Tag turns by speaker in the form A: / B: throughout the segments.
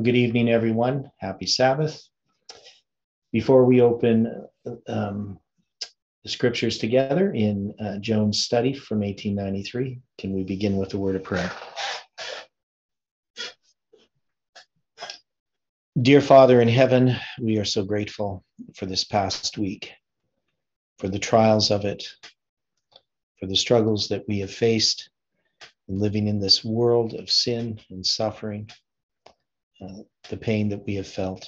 A: Good evening, everyone. Happy Sabbath. Before we open um, the scriptures together in uh, Jones' study from 1893, can we begin with a word of prayer? Dear Father in heaven, we are so grateful for this past week, for the trials of it, for the struggles that we have faced in living in this world of sin and suffering uh, the pain that we have felt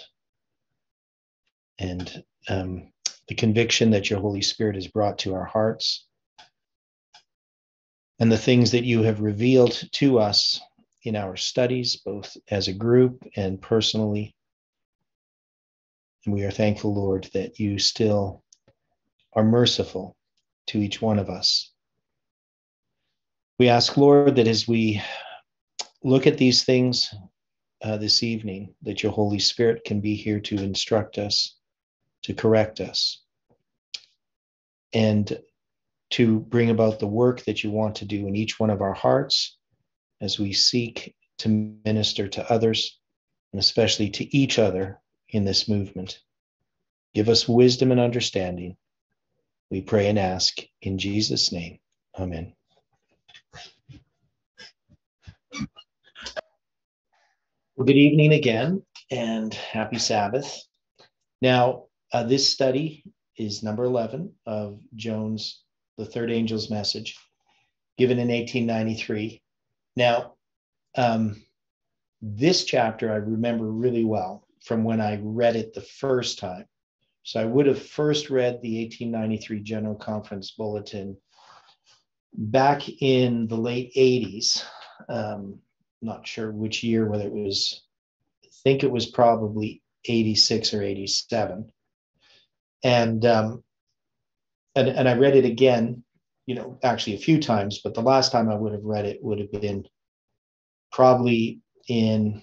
A: and um, the conviction that your Holy Spirit has brought to our hearts and the things that you have revealed to us in our studies, both as a group and personally. And we are thankful, Lord, that you still are merciful to each one of us. We ask, Lord, that as we look at these things, uh, this evening that your Holy Spirit can be here to instruct us, to correct us, and to bring about the work that you want to do in each one of our hearts as we seek to minister to others and especially to each other in this movement. Give us wisdom and understanding. We pray and ask in Jesus' name. Amen. Well, good evening again and happy Sabbath. Now, uh, this study is number 11 of Jones, the third angel's message, given in 1893. Now, um, this chapter I remember really well from when I read it the first time. So I would have first read the 1893 General Conference Bulletin back in the late 80s. Um, not sure which year, whether it was, I think it was probably 86 or 87. And, um, and, and I read it again, you know, actually a few times, but the last time I would have read it would have been probably in,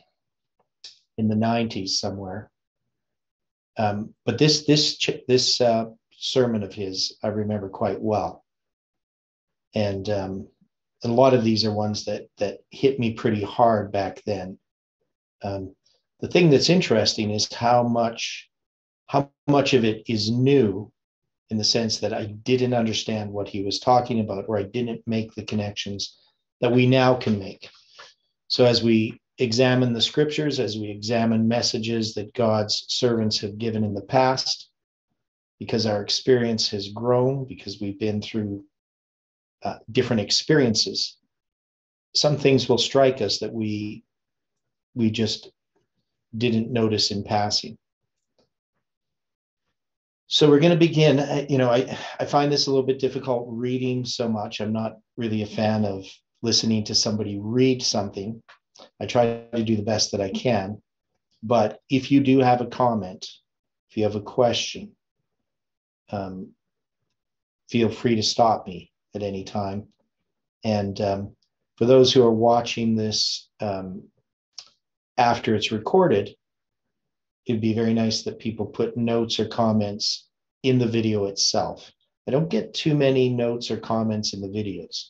A: in the 90s somewhere. Um, but this, this, this uh, sermon of his, I remember quite well. And, um, a lot of these are ones that that hit me pretty hard back then. Um, the thing that's interesting is how much how much of it is new in the sense that I didn't understand what he was talking about or I didn't make the connections that we now can make. So as we examine the scriptures, as we examine messages that God's servants have given in the past, because our experience has grown, because we've been through uh, different experiences, some things will strike us that we we just didn't notice in passing. So we're going to begin. You know, I I find this a little bit difficult reading so much. I'm not really a fan of listening to somebody read something. I try to do the best that I can. But if you do have a comment, if you have a question, um, feel free to stop me at any time. And um, for those who are watching this um, after it's recorded, it'd be very nice that people put notes or comments in the video itself. I don't get too many notes or comments in the videos.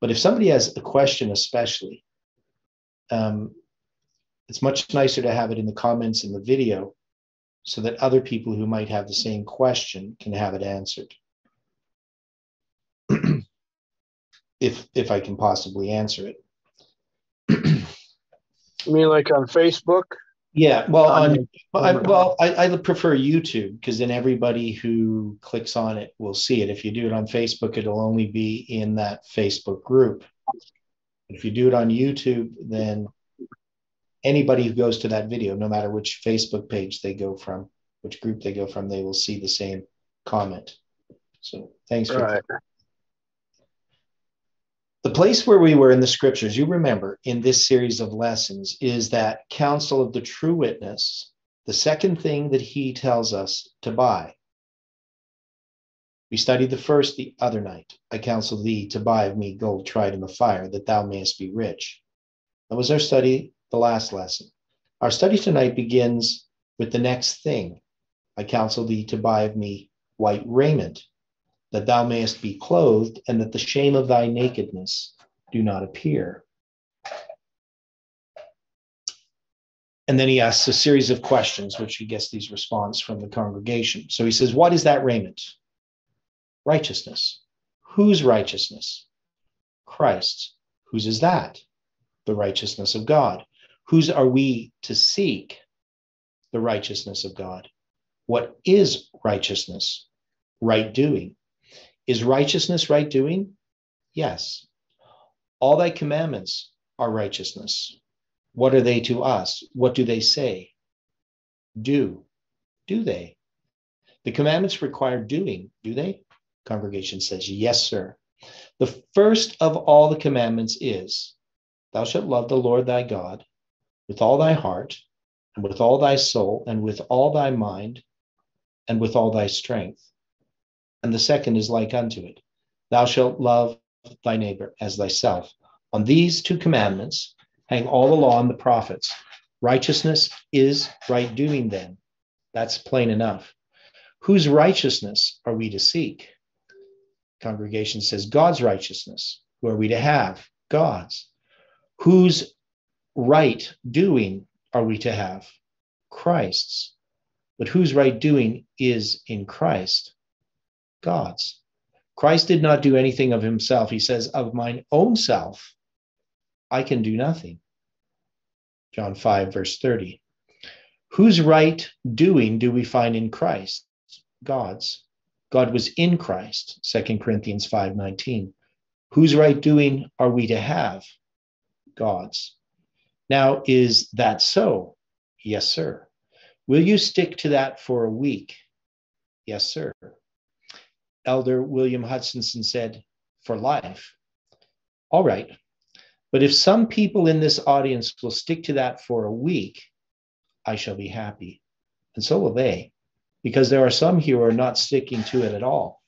A: But if somebody has a question, especially, um, it's much nicer to have it in the comments in the video so that other people who might have the same question can have it answered. If if I can possibly answer it.
B: you mean like on Facebook?
A: Yeah, well, on, I, well, I, I prefer YouTube because then everybody who clicks on it will see it. If you do it on Facebook, it'll only be in that Facebook group. If you do it on YouTube, then anybody who goes to that video, no matter which Facebook page they go from, which group they go from, they will see the same comment. So thanks for right. The place where we were in the scriptures, you remember in this series of lessons, is that counsel of the true witness, the second thing that he tells us to buy. We studied the first the other night. I counsel thee to buy of me gold tried in the fire, that thou mayest be rich. That was our study, the last lesson. Our study tonight begins with the next thing. I counsel thee to buy of me white raiment, that thou mayest be clothed, and that the shame of thy nakedness do not appear. and then he asks a series of questions, which he gets these response from the congregation. So he says, What is that raiment? Righteousness. Whose righteousness? Christ's. Whose is that? The righteousness of God. Whose are we to seek? The righteousness of God. What is righteousness? Right doing. Is righteousness right doing? Yes. All thy commandments are righteousness. What are they to us? What do they say? Do. Do they? The commandments require doing, do they? Congregation says, Yes, sir. The first of all the commandments is, Thou shalt love the Lord thy God with all thy heart, and with all thy soul, and with all thy mind, and with all thy strength. And the second is like unto it Thou shalt love thy neighbor as thyself. On these two commandments hang all the law and the prophets. Righteousness is right doing, then. That's plain enough. Whose righteousness are we to seek? Congregation says, God's righteousness. Who are we to have? God's. Whose right doing are we to have? Christ's. But whose right doing is in Christ? God's. Christ did not do anything of himself. He says, Of mine own self, I can do nothing. John 5, verse 30. Whose right doing do we find in Christ? God's. God was in Christ, 2 Corinthians 5, 19. Whose right doing are we to have? God's. Now, is that so? Yes, sir. Will you stick to that for a week? Yes, sir. Elder William Hutchinson said, for life. All right. But if some people in this audience will stick to that for a week, I shall be happy. And so will they, because there are some here who are not sticking to it at all.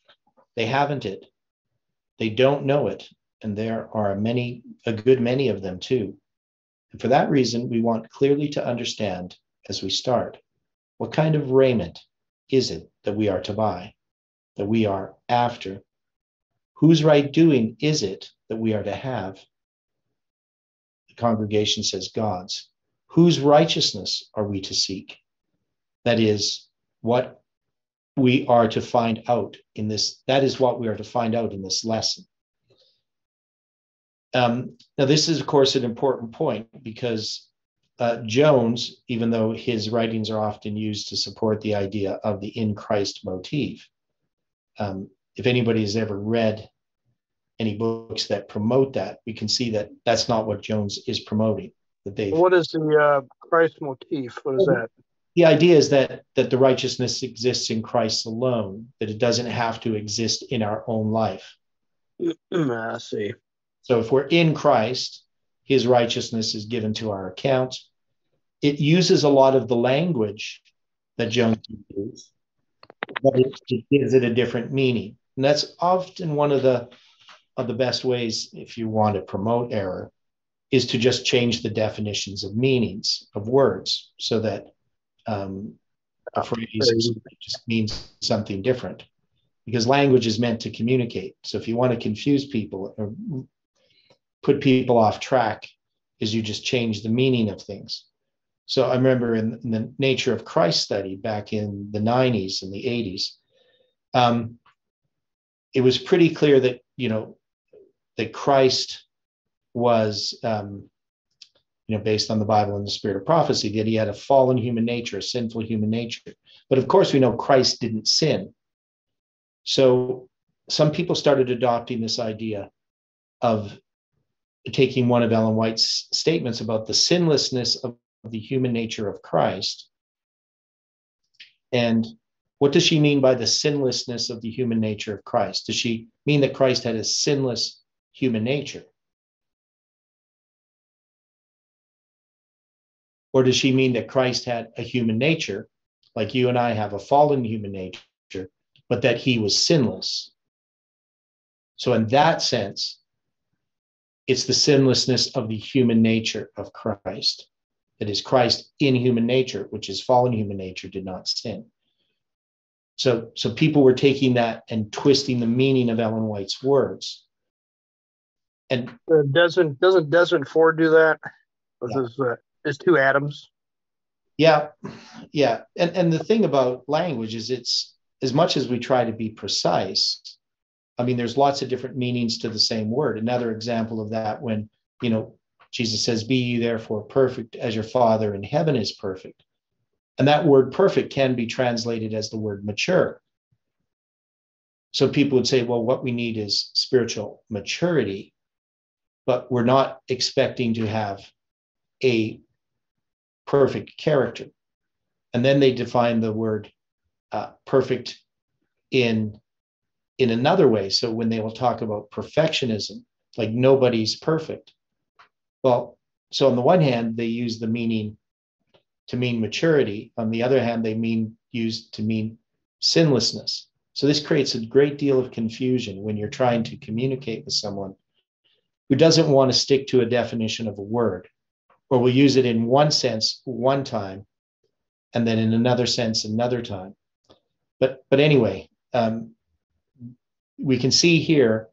A: They haven't it. They don't know it. And there are many, a good many of them too. And for that reason, we want clearly to understand as we start what kind of raiment is it that we are to buy? That we are after? Whose right doing is it that we are to have? The congregation says God's. Whose righteousness are we to seek? That is what we are to find out in this. That is what we are to find out in this lesson. Um, now, this is, of course, an important point because uh, Jones, even though his writings are often used to support the idea of the in Christ motif, um, if anybody has ever read any books that promote that, we can see that that's not what Jones is promoting. That they.
B: What is the uh, Christ motif? What is that?
A: The idea is that that the righteousness exists in Christ alone. That it doesn't have to exist in our own life.
B: I see.
A: So if we're in Christ, His righteousness is given to our account. It uses a lot of the language that Jones uses but it, it gives it a different meaning. And that's often one of the of the best ways, if you want to promote error, is to just change the definitions of meanings of words so that um, a phrase just means something different. Because language is meant to communicate. So if you want to confuse people or put people off track, is you just change the meaning of things. So I remember in, in, the Nature of Christ study back in the 90s and the 80s, um, it was pretty clear that, you know, that Christ was, um, you know, based on the Bible and the spirit of prophecy, that he had a fallen human nature, a sinful human nature. But of course, we know Christ didn't sin. So some people started adopting this idea of taking one of Ellen White's statements about the sinlessness of the human nature of Christ. And what does she mean by the sinlessness of the human nature of Christ? Does she mean that Christ had a sinless human nature? Or does she mean that Christ had a human nature, like you and I have a fallen human nature, but that he was sinless? So, in that sense, it's the sinlessness of the human nature of Christ that is Christ in human nature, which is fallen human nature, did not sin. So, so people were taking that and twisting the meaning of Ellen White's words. And
B: uh, doesn't doesn't Desmond Ford do that with yeah. his uh, his two atoms?
A: Yeah, yeah, and and the thing about language is it's as much as we try to be precise. I mean, there's lots of different meanings to the same word. Another example of that when you know Jesus says, "Be ye therefore perfect, as your Father in heaven is perfect," and that word "perfect" can be translated as the word "mature." So people would say, "Well, what we need is spiritual maturity," but we're not expecting to have a perfect character. And then they define the word uh, perfect in in another way. So when they will talk about perfectionism, like nobody's perfect. Well, so on the one hand, they use the meaning to mean maturity. On the other hand, they mean used to mean sinlessness. So this creates a great deal of confusion when you're trying to communicate with someone who doesn't want to stick to a definition of a word or will use it in one sense one time and then in another sense another time but but anyway um, we can see here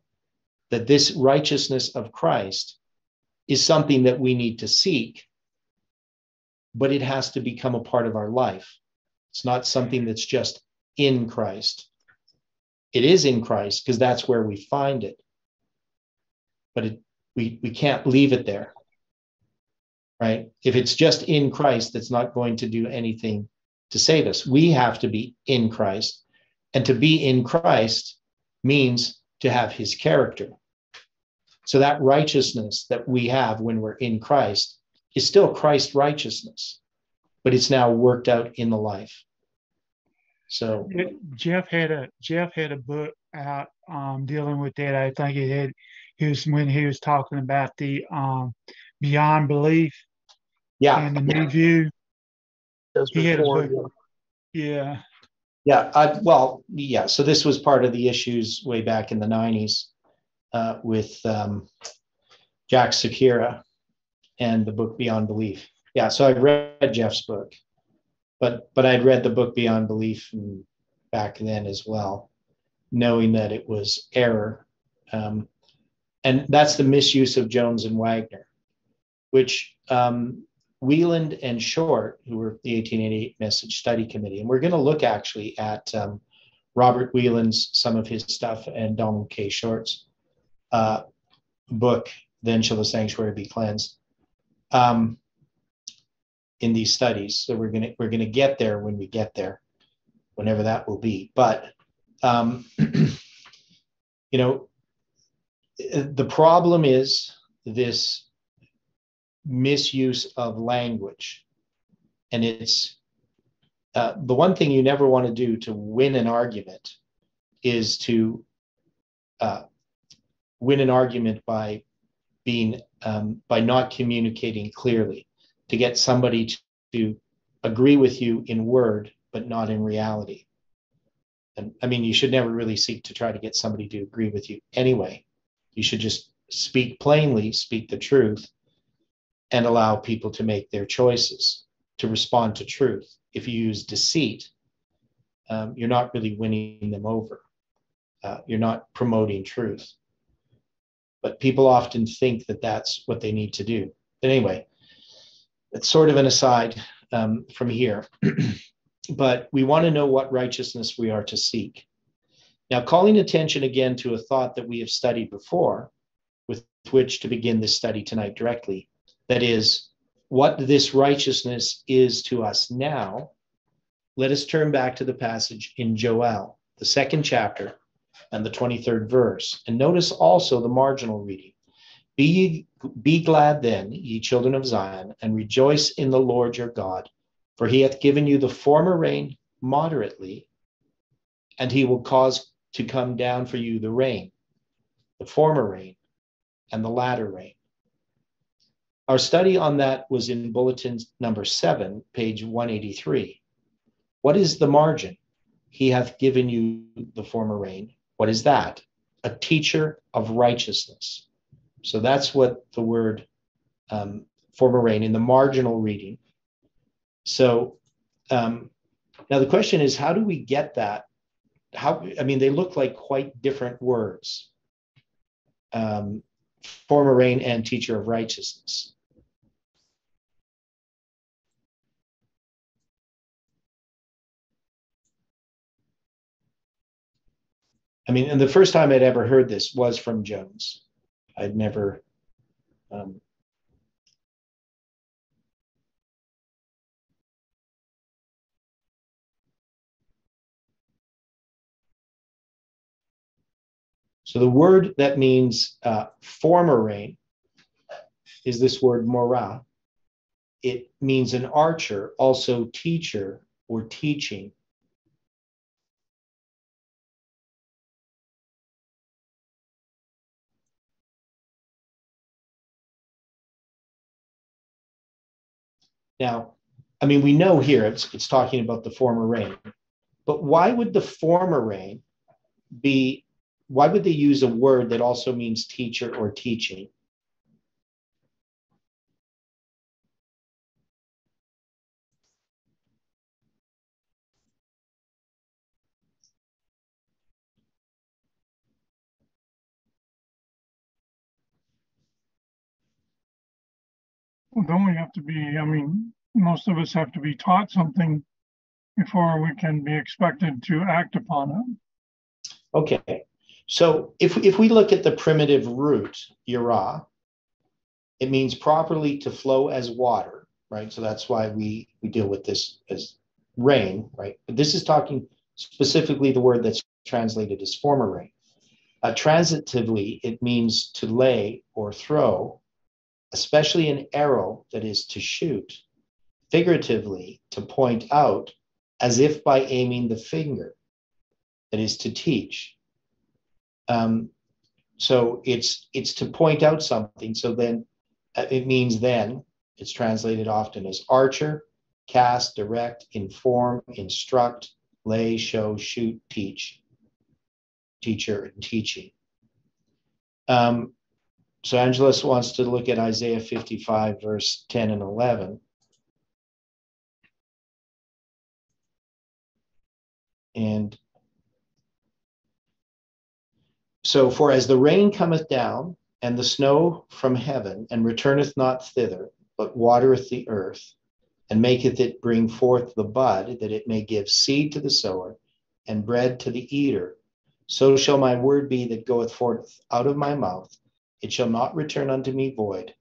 A: that this righteousness of christ is something that we need to seek but it has to become a part of our life it's not something that's just in christ it is in christ because that's where we find it but it, we, we can't leave it there right? If it's just in Christ, that's not going to do anything to save us. We have to be in Christ. And to be in Christ means to have his character. So that righteousness that we have when we're in Christ is still Christ righteousness, but it's now worked out in the life. So
C: Jeff had a Jeff had a book out um, dealing with that. I think he had he was when he was talking about the um, beyond belief
A: yeah.
C: And the new view.
B: he had a book.
C: yeah.
A: Yeah. I, well, yeah. So this was part of the issues way back in the 90s uh, with um, Jack Sequeira and the book Beyond Belief. Yeah. So I read Jeff's book, but but I'd read the book Beyond Belief back then as well, knowing that it was error. Um, and that's the misuse of Jones and Waggoner, which um, and Short, who were the 1888 Message Study Committee. And we're going to look actually at um, Robert Wieland's, some of his stuff, and Donald K. Short's uh, book, Then Shall the Sanctuary Be Cleansed, um, in these studies. So we're going to we're to get there when we get there, whenever that will be. But, um, you know, the problem is this misuse of language. And it's uh, the one thing you never want to do to win an argument is to uh, win an argument by being um, by not communicating clearly to get somebody to, to agree with you in word but not in reality and i mean you should never really seek to try to get somebody to agree with you anyway you should just speak plainly speak the truth and allow people to make their choices, to respond to truth. If you use deceit, um, you're not really winning them over. Uh, you're not promoting truth. But people often think that that's what they need to do. But anyway, it's sort of an aside um, from here. but we want to know what righteousness we are to seek. Now, calling attention again to a thought that we have studied before, with which to begin this study tonight directly, that is, what this righteousness is to us now, let us turn back to the passage in Joel, the second chapter and the 23rd verse. And notice also the marginal reading. Be, ye, be glad then, ye children of Zion, and rejoice in the Lord your God, for he hath given you the former rain moderately, and he will cause to come down for you the rain, the former rain, and the latter rain. Our study on that was in bulletin number seven, page 183. What is the margin? He hath given you the former rain. What is that? A teacher of righteousness. So that's what the word um, former rain in the marginal reading. So um, now the question is, how do we get that? How I mean, they look like quite different words. Um, former rain and teacher of righteousness. I mean, and the first time I'd ever heard this was from Jones. I'd never. Um, so the word that means uh, former rain is this word mora. It means an archer, also teacher or teaching. Now, I mean, we know here it's, it's talking about the former rain, but why would the former rain be, why would they use a word that also means teacher or teaching?
D: Don't we have to be, I mean, most of us have to be taught something before we can be expected to act upon it.
A: Okay. So if, if we look at the primitive root, yara, it means properly to flow as water, right? So that's why we, we deal with this as rain, right? But this is talking specifically the word that's translated as former rain. Uh, transitively, it means to lay or throw especially an arrow that is to shoot, figuratively to point out, as if by aiming the finger, that is to teach. Um, so it's it's to point out something. So then uh, it means then it's translated often as archer, cast, direct, inform, instruct, lay, show, shoot, teach, teacher, and teaching. Um, so Angelus wants to look at Isaiah 55, verse 10 and 11. And so, for as the rain cometh down, and the snow from heaven, and returneth not thither, but watereth the earth, and maketh it bring forth the bud, that it may give seed to the sower, and bread to the eater, so shall my word be that goeth forth out of my mouth. It shall not return unto me void,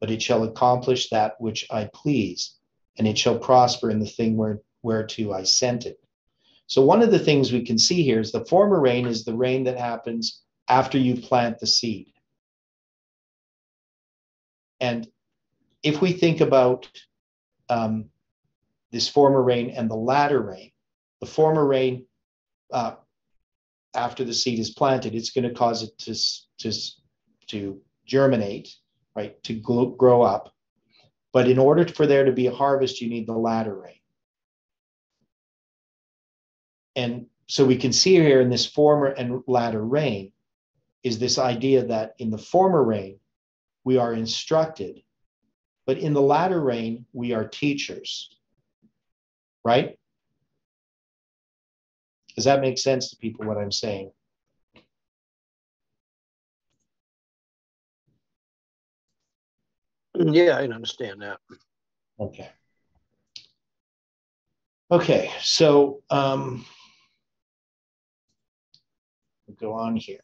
A: but it shall accomplish that which I please, and it shall prosper in the thing where, whereto I sent it. So, one of the things we can see here is the former rain is the rain that happens after you plant the seed. And if we think about um, this former rain and the latter rain, the former rain, uh, after the seed is planted, it's going to cause it to, to to germinate, right, to grow up. But in order for there to be a harvest, you need the latter rain. And so we can see here in this former and latter rain is this idea that in the former rain, we are instructed, but in the latter rain, we are teachers. Right? Does that make sense to people what I'm saying?
B: Yeah, I understand that.
A: Okay. Okay, so um, we'll go on here.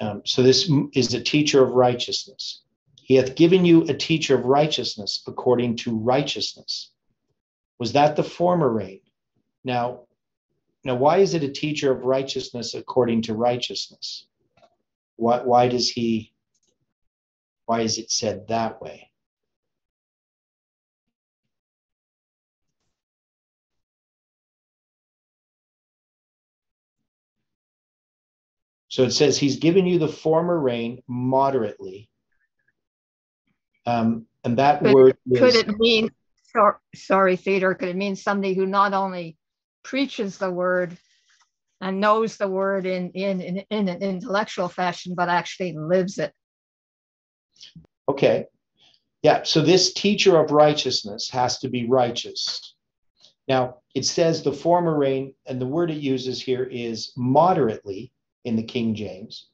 A: Um, so this is a teacher of righteousness. He hath given you a teacher of righteousness according to righteousness. Was that the former rain? Now, now, why is it a teacher of righteousness according to righteousness? Why, why does he why is it said that way? So it says he's given you the former rain moderately. Um, and that
E: could,
A: word
E: is, could it mean sorry, Theodore, could it mean somebody who not only preaches the word and knows the word in, in, in, in an intellectual fashion, but actually lives it?
A: Okay. Yeah. So this teacher of righteousness has to be righteous. Now, it says the former rain, and the word it uses here is moderately in the King James.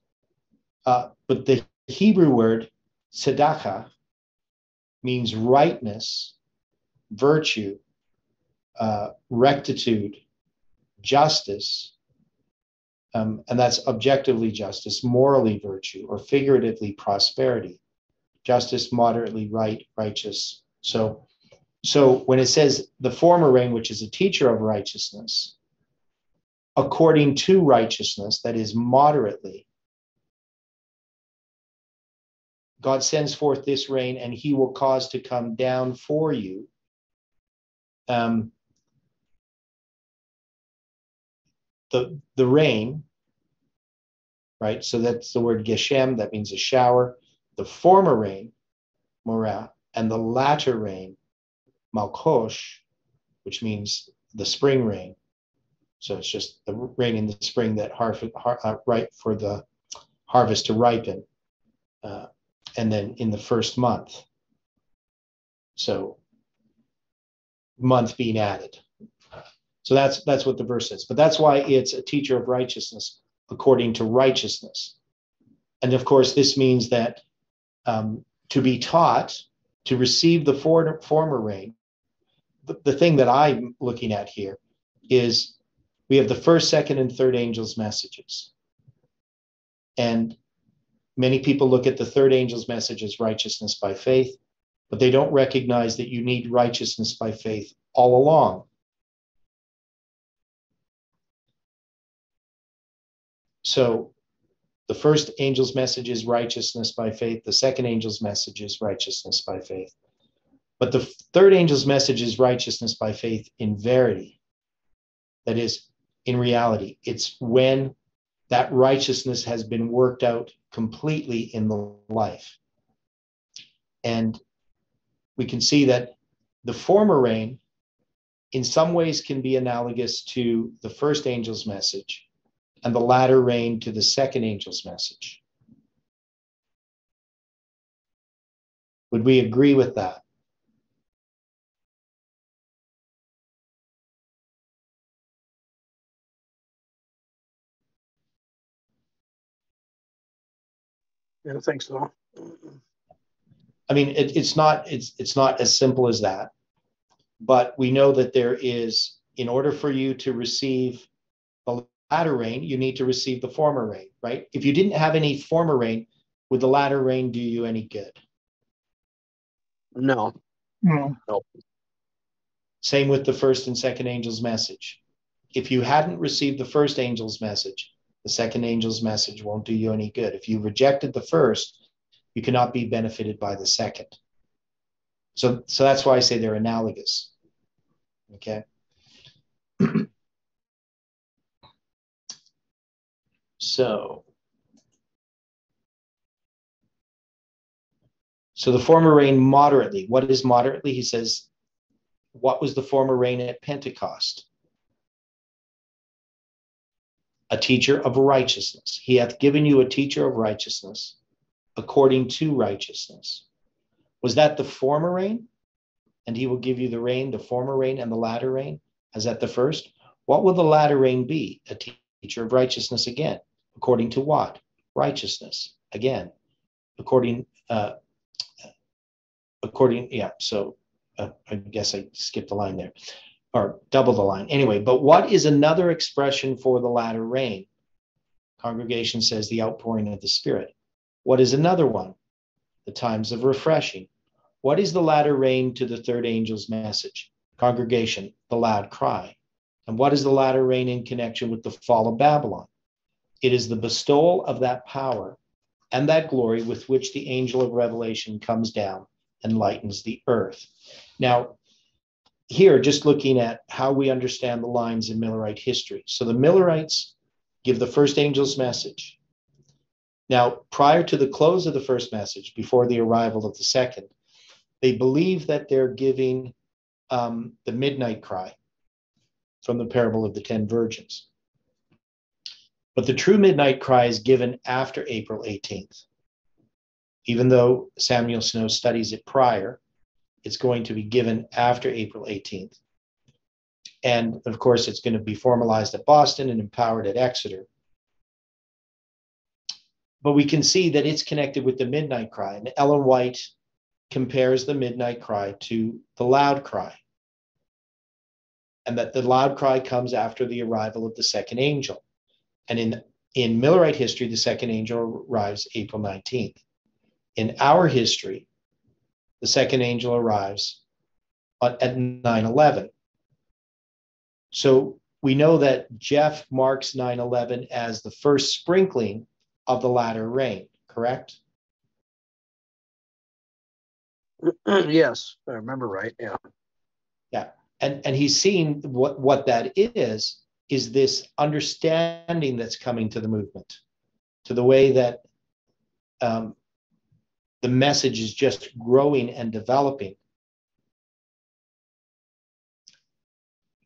A: Uh, but the Hebrew word tzedakah means rightness, virtue, uh, rectitude, justice, Um, and that's objectively justice, morally virtue, or figuratively prosperity. Justice, moderately right, righteous. So, so when it says the former rain, which is a teacher of righteousness, according to righteousness, that is moderately, God sends forth this rain and he will cause to come down for you. Um, the, the rain, right? So that's the word geshem, that means a shower. The former rain, morah, and the latter rain, malkosh, which means the spring rain. So it's just the rain in the spring that harvest, har, uh, right for the harvest to ripen. Uh, and then in the first month. So month being added. So that's that's what the verse says. But that's why it's a teacher of righteousness according to righteousness. And of course, this means that um, to be taught, to receive the for, former rain, the, the thing that I'm looking at here is we have the first, second, and third angels' messages. And Many people look at the third angel's message as righteousness by faith, but they don't recognize that you need righteousness by faith all along. So the first angel's message is righteousness by faith, the second angel's message is righteousness by faith. But the third angel's message is righteousness by faith in verity. That is, in reality, it's when that righteousness has been worked out completely in the life. And we can see that the former rain, in some ways, can be analogous to the first angel's message, and the latter rain to the second angel's message. Would we agree with that?
B: Yeah, I think so.
A: I mean, it, it's not it's it's not as simple as that, but we know that there is, in order for you to receive the latter rain, you need to receive the former rain, right? If you didn't have any former rain, would the latter rain do you any good?
B: No.
D: No.
B: No.
A: Same with the first and second angel's message. If you hadn't received the first angel's message, the second angel's message won't do you any good. If you rejected the first, you cannot be benefited by the second. So, so that's why I say they're analogous. Okay. so, so the former rain moderately. What is moderately? He says, what was the former rain at Pentecost? a teacher of righteousness. He hath given you a teacher of righteousness according to righteousness. Was that the former rain? And he will give you the rain, the former rain and the latter rain, as at the first. What will the latter rain be? A teacher of righteousness again. According to what? Righteousness again. According, uh, according, yeah. So uh, I guess I skipped a line there or double the line. Anyway, but what is another expression for the latter rain? Congregation says the outpouring of the Spirit. What is another one? The times of refreshing. What is the latter rain to the third angel's message? Congregation, the loud cry. And what is the latter rain in connection with the fall of Babylon? It is the bestowal of that power and that glory with which the angel of revelation comes down and lightens the earth. Now, here, just looking at how we understand the lines in Millerite history. So the Millerites give the first angel's message. Now, prior to the close of the first message, before the arrival of the second, they believe that they're giving um, the midnight cry from the parable of the ten virgins. But the true midnight cry is given after April 18th. Even though Samuel Snow studies it prior, it's going to be given after April 18th. And of course, it's going to be formalized at Boston and empowered at Exeter. But we can see that it's connected with the midnight cry. And Ellen White compares the midnight cry to the loud cry. And that the loud cry comes after the arrival of the second angel. And in, in Millerite history, the second angel arrives April 19th. In our history, the second angel arrives at 9 11. So we know that Jeff marks 9 11 as the first sprinkling of the latter rain, correct?
B: yes, I remember right. Yeah.
A: Yeah. And and he's seeing what what that is is this understanding that's coming to the movement, to the way that um, the message is just growing and developing.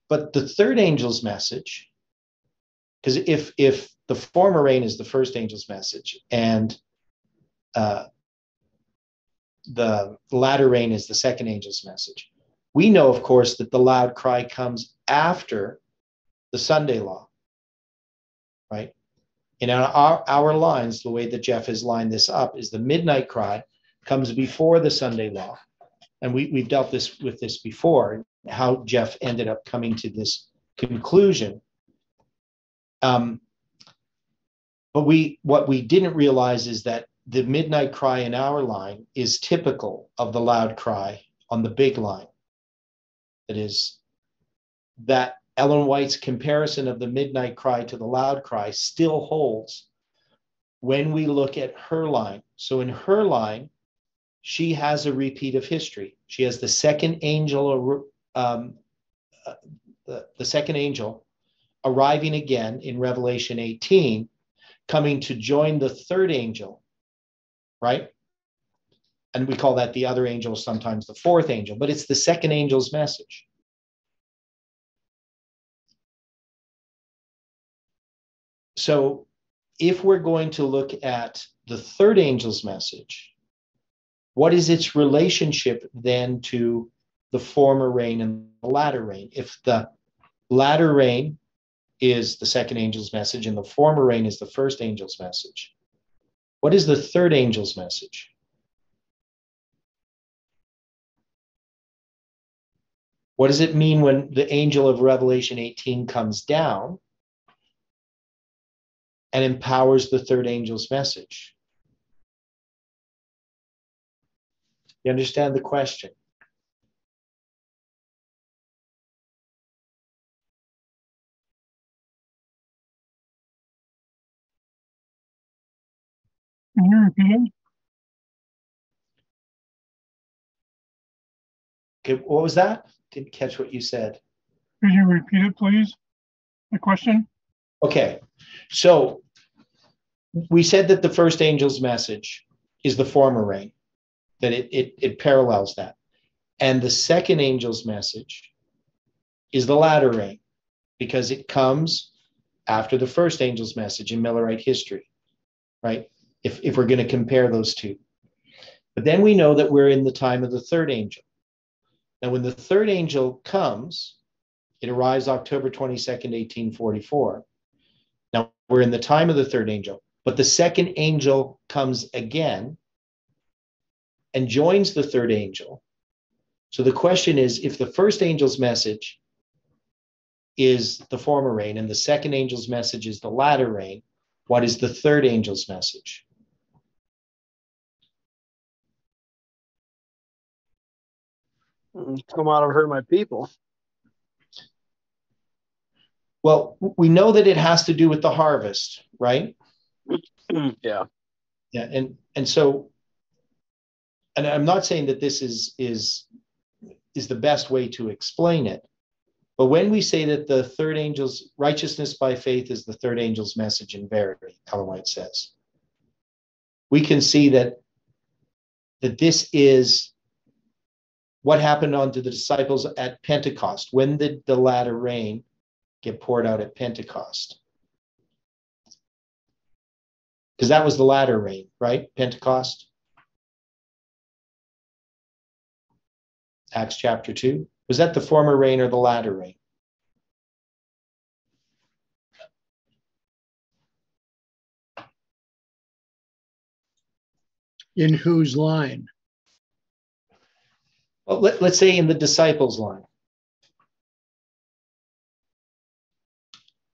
A: But the third angel's message, because if if the former rain is the first angel's message and uh, the latter rain is the second angel's message. We know, of course, that the loud cry comes after the Sunday law, right? In our, our lines, the way that Jeff has lined this up is the midnight cry comes before the Sunday law. And we, we've dealt this with this before, how Jeff ended up coming to this conclusion. Um, but we what we didn't realize is that the midnight cry in our line is typical of the loud cry on the big line. That is, that Ellen White's comparison of the midnight cry to the loud cry still holds when we look at her line. So in her line, she has a repeat of history. She has the second angel, um, uh, the, the second angel arriving again in Revelation 18, coming to join the third angel right? And we call that the other angel, sometimes the fourth angel, but it's the second angel's message. So if we're going to look at the third angel's message, what is its relationship then to the former rain and the latter rain? If the latter rain is the second angel's message and the former rain is the first angel's message, what is the third angel's message? What does it mean when the angel of Revelation 18 comes down and empowers the third angel's message? You understand the question?
D: Can you?
A: Okay, what was that? Didn't catch what you said.
D: Could you repeat it, please? The question?
A: Okay, so we said that the first angel's message is the former rain, that it, it, it parallels that. And the second angel's message is the latter rain, because it comes after the first angel's message in Millerite history, right? if, if we're going to compare those two. But then we know that we're in the time of the third angel. Now, when the third angel comes, it arrives October 22nd, 1844. Now, we're in the time of the third angel, but the second angel comes again and joins the third angel. So the question is if the first angel's message is the former rain and the second angel's message is the latter rain, what is the third angel's message?
B: Mm, come out of her, my people.
A: Well, we know that it has to do with the harvest, right?
B: Mm, yeah.
A: Yeah, and and so, and I'm not saying that this is is is the best way to explain it, but when we say that the third angel's righteousness by faith is the third angel's message in verity, Ellen White says, we can see that that this is what happened unto the disciples at Pentecost? When did the latter rain get poured out at Pentecost? Because that was the latter rain, right? Pentecost. Acts chapter 2. Was that the former rain or the latter rain?
F: In whose line?
A: Well, let, let's say in the disciples line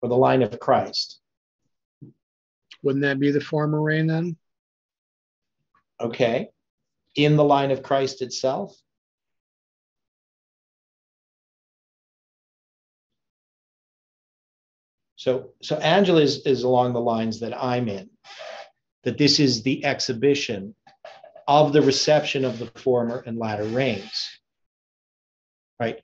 A: or the line of Christ.
F: Wouldn't that be the former rain then?
A: Okay. In the line of Christ itself? So, so Angela is, is along the lines that I'm in, that this is the exhibition of the reception of the former and latter rains. Right?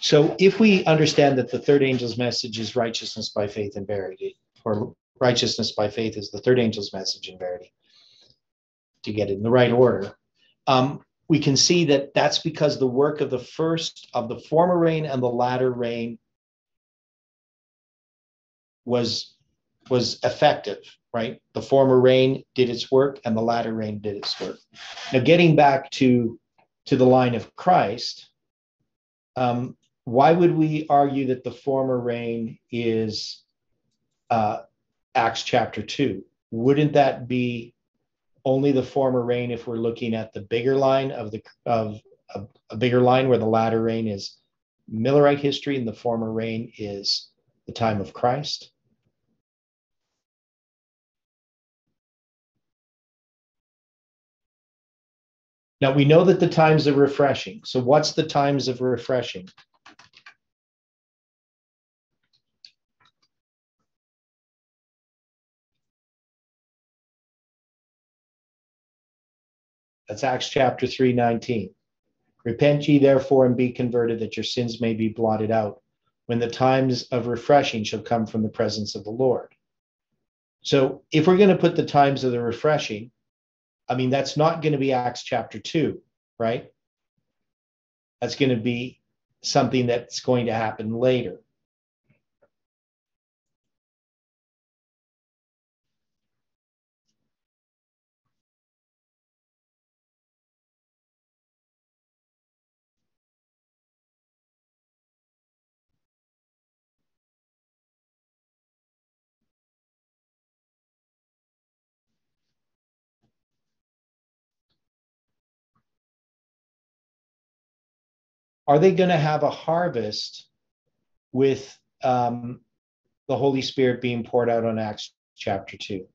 A: So if we understand that the third angel's message is righteousness by faith and verity, or righteousness by faith is the third angel's message in verity, to get it in the right order, um, we can see that that's because the work of the first, of the former rain and the latter rain was was effective, right? The former rain did its work and the latter rain did its work. Now, getting back to to the line of Christ, um, why would we argue that the former rain is uh, Acts chapter two? Wouldn't that be only the former rain if we're looking at the bigger line of the of a, a bigger line where the latter rain is Millerite history and the former rain is the time of Christ? Now we know that the times of refreshing. So what's the times of refreshing? That's Acts chapter 3, 19. Repent ye therefore and be converted that your sins may be blotted out when the times of refreshing shall come from the presence of the Lord. So if we're going to put the times of the refreshing, I mean, that's not going to be Acts chapter 2, right? That's going to be something that's going to happen later. Are they going to have a harvest with um, the Holy Spirit being poured out on Acts chapter 2?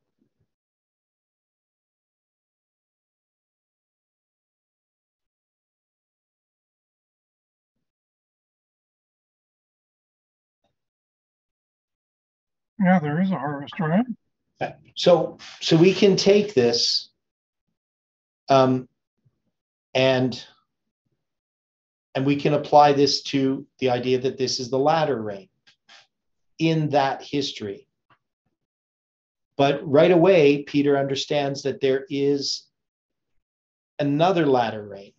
D: Yeah, there is a harvest, right?
A: So, so we can take this um, and and we can apply this to the idea that this is the latter rain in that history. But right away, Peter understands that there is another latter rain,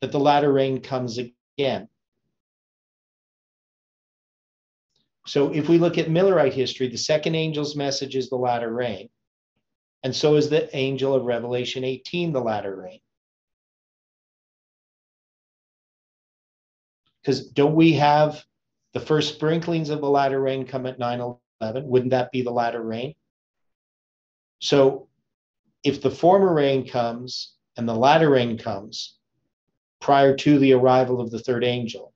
A: that the latter rain comes again. So if we look at Millerite history, the second angel's message is the latter rain. And so is the angel of Revelation 18, the latter rain. Because don't we have the first sprinklings of the latter rain come at 9 11? Wouldn't that be the latter rain? So if the former rain comes and the latter rain comes prior to the arrival of the third angel,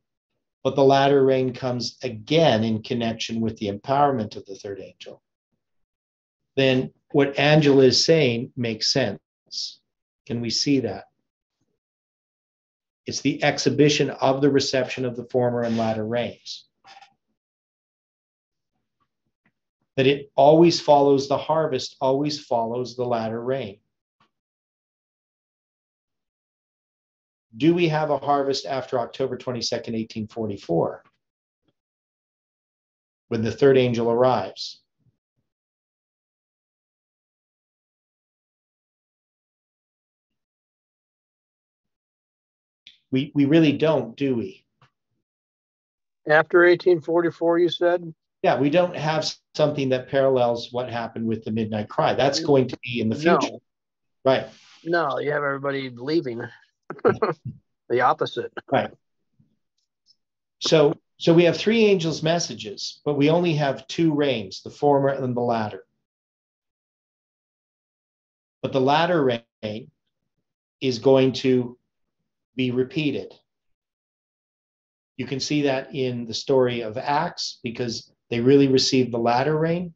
A: but the latter rain comes again in connection with the empowerment of the third angel, then what Angela is saying makes sense. Can we see that? It's the exhibition of the reception of the former and latter rains. That it always follows the harvest, always follows the latter rain. Do we have a harvest after October 22nd, 1844? When the third angel arrives? We, we really don't, do we?
B: After 1844, you said?
A: Yeah, we don't have something that parallels what happened with the Midnight Cry. That's going to be in the future.
B: No.
A: Right,
B: No, you have everybody leaving. the opposite.
A: right. So, so we have three angels' messages, but we only have two rains, the former and the latter. But the latter rain is going to be repeated. You can see that in the story of Acts because they really received the latter rain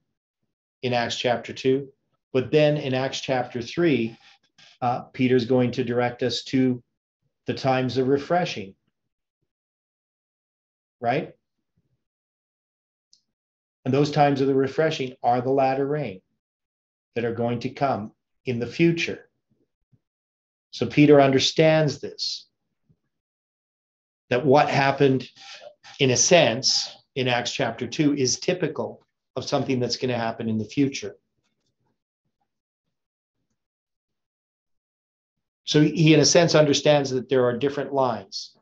A: in Acts chapter 2. But then in Acts chapter 3, uh, Peter's going to direct us to the times of refreshing. Right? And those times of the refreshing are the latter rain that are going to come in the future. So Peter understands this that what happened, in a sense, in Acts chapter 2 is typical of something that's going to happen in the future. So he, in a sense, understands that there are different lines.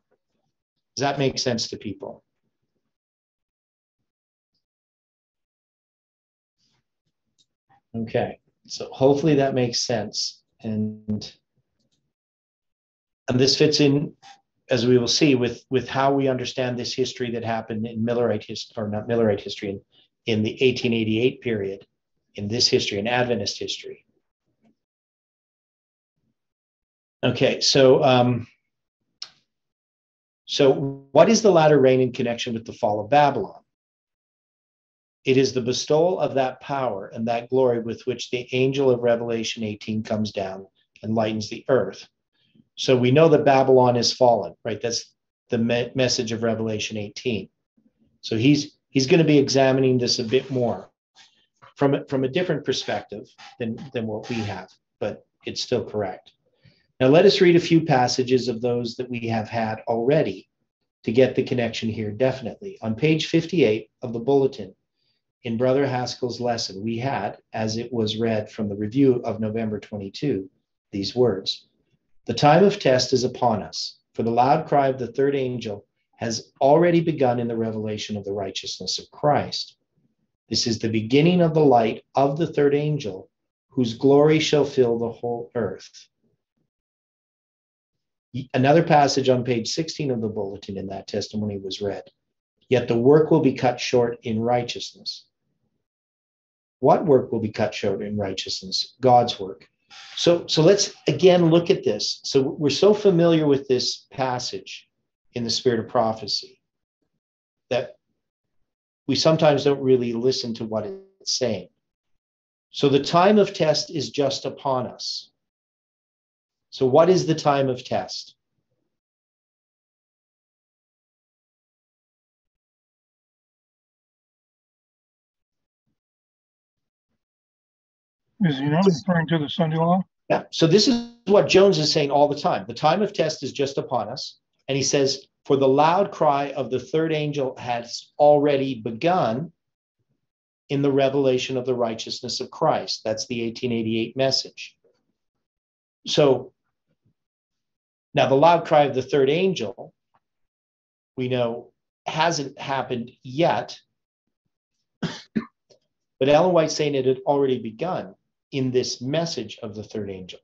A: Does that make sense to people? Okay, so hopefully that makes sense. And, and this fits in, as we will see, with, with how we understand this history that happened in Millerite history, or not Millerite history, in, in the 1888 period, in this history, in Adventist history. Okay, so um, so what is the latter rain in connection with the fall of Babylon? It is the bestowal of that power and that glory with which the angel of Revelation 18 comes down and lightens the earth. So we know that Babylon is fallen, right? That's the me- message of Revelation 18. So he's he's going to be examining this a bit more from from a different perspective than than what we have, but it's still correct. Now let us read a few passages of those that we have had already to get the connection here definitely. On page 58 of the bulletin, in Brother Haskell's lesson, we had, as it was read from the review of November 22, these words The time of test is upon us, for the loud cry of the third angel has already begun in the revelation of the righteousness of Christ. This is the beginning of the light of the third angel, whose glory shall fill the whole earth. Another passage on page 16 of the bulletin in that testimony was read. Yet the work will be cut short in righteousness. What work will be cut short in righteousness? God's work. So, so let's again look at this. So we're so familiar with this passage in the spirit of prophecy that we sometimes don't really listen to what it's saying. So the time of test is just upon us. So, what is the time of test?
D: Is he not referring to the Sunday law?
A: Yeah. So this is what Jones is saying all the time. The time of test is just upon us. And he says, For the loud cry of the third angel has already begun in the revelation of the righteousness of Christ. That's the 1888 message. So now the loud cry of the third angel, we know hasn't happened yet. but Ellen White's saying it had already begun in this message of the third angel.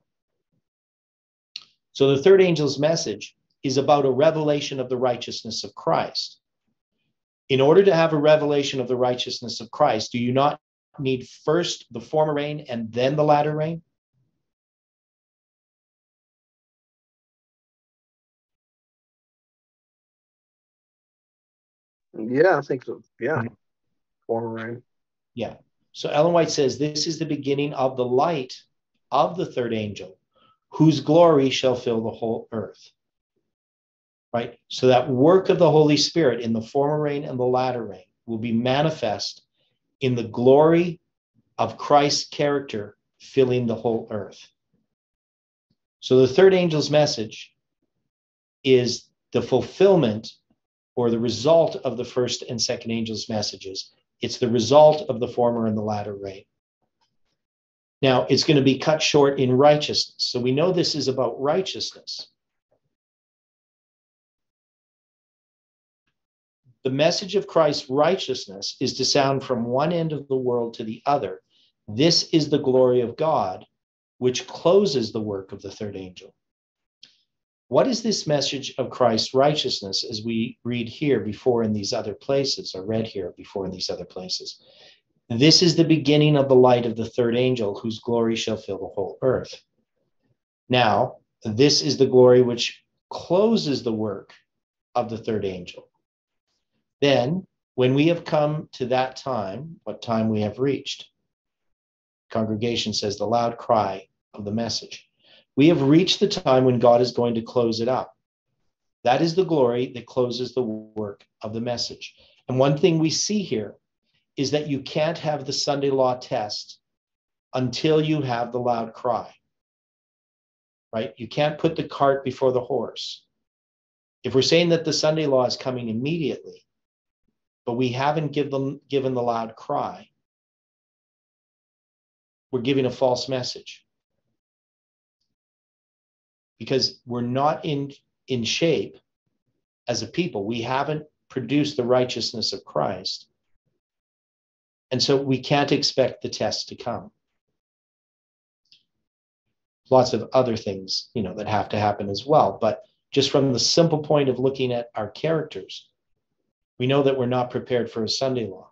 A: So the third angel's message is about a revelation of the righteousness of Christ. In order to have a revelation of the righteousness of Christ, do you not need first the former rain and then the latter rain?
B: Yeah, I think so. Yeah. Former rain.
A: Yeah. So Ellen White says, This is the beginning of the light of the third angel, whose glory shall fill the whole earth. Right? So that work of the Holy Spirit in the former rain and the latter rain will be manifest in the glory of Christ's character filling the whole earth. So the third angel's message is the fulfillment or the result of the first and second angel's messages it's the result of the former and the latter rain. Now, it's going to be cut short in righteousness. So we know this is about righteousness. The message of Christ's righteousness is to sound from one end of the world to the other. This is the glory of God, which closes the work of the third angel. What is this message of Christ's righteousness as we read here before in these other places, or read here before in these other places? This is the beginning of the light of the third angel, whose glory shall fill the whole earth. Now, this is the glory which closes the work of the third angel. Then, when we have come to that time, what time we have reached, Congregation says the loud cry of the message. We have reached the time when God is going to close it up. That is the glory that closes the work of the message. And one thing we see here is that you can't have the Sunday law test until you have the loud cry. Right? You can't put the cart before the horse. If we're saying that the Sunday law is coming immediately, but we haven't give them, given the loud cry, we're giving a false message. Because we're not in, in shape as a people. We haven't produced the righteousness of Christ. And so we can't expect the test to come. Lots of other things, you know, that have to happen as well. But just from the simple point of looking at our characters, we know that we're not prepared for a Sunday law.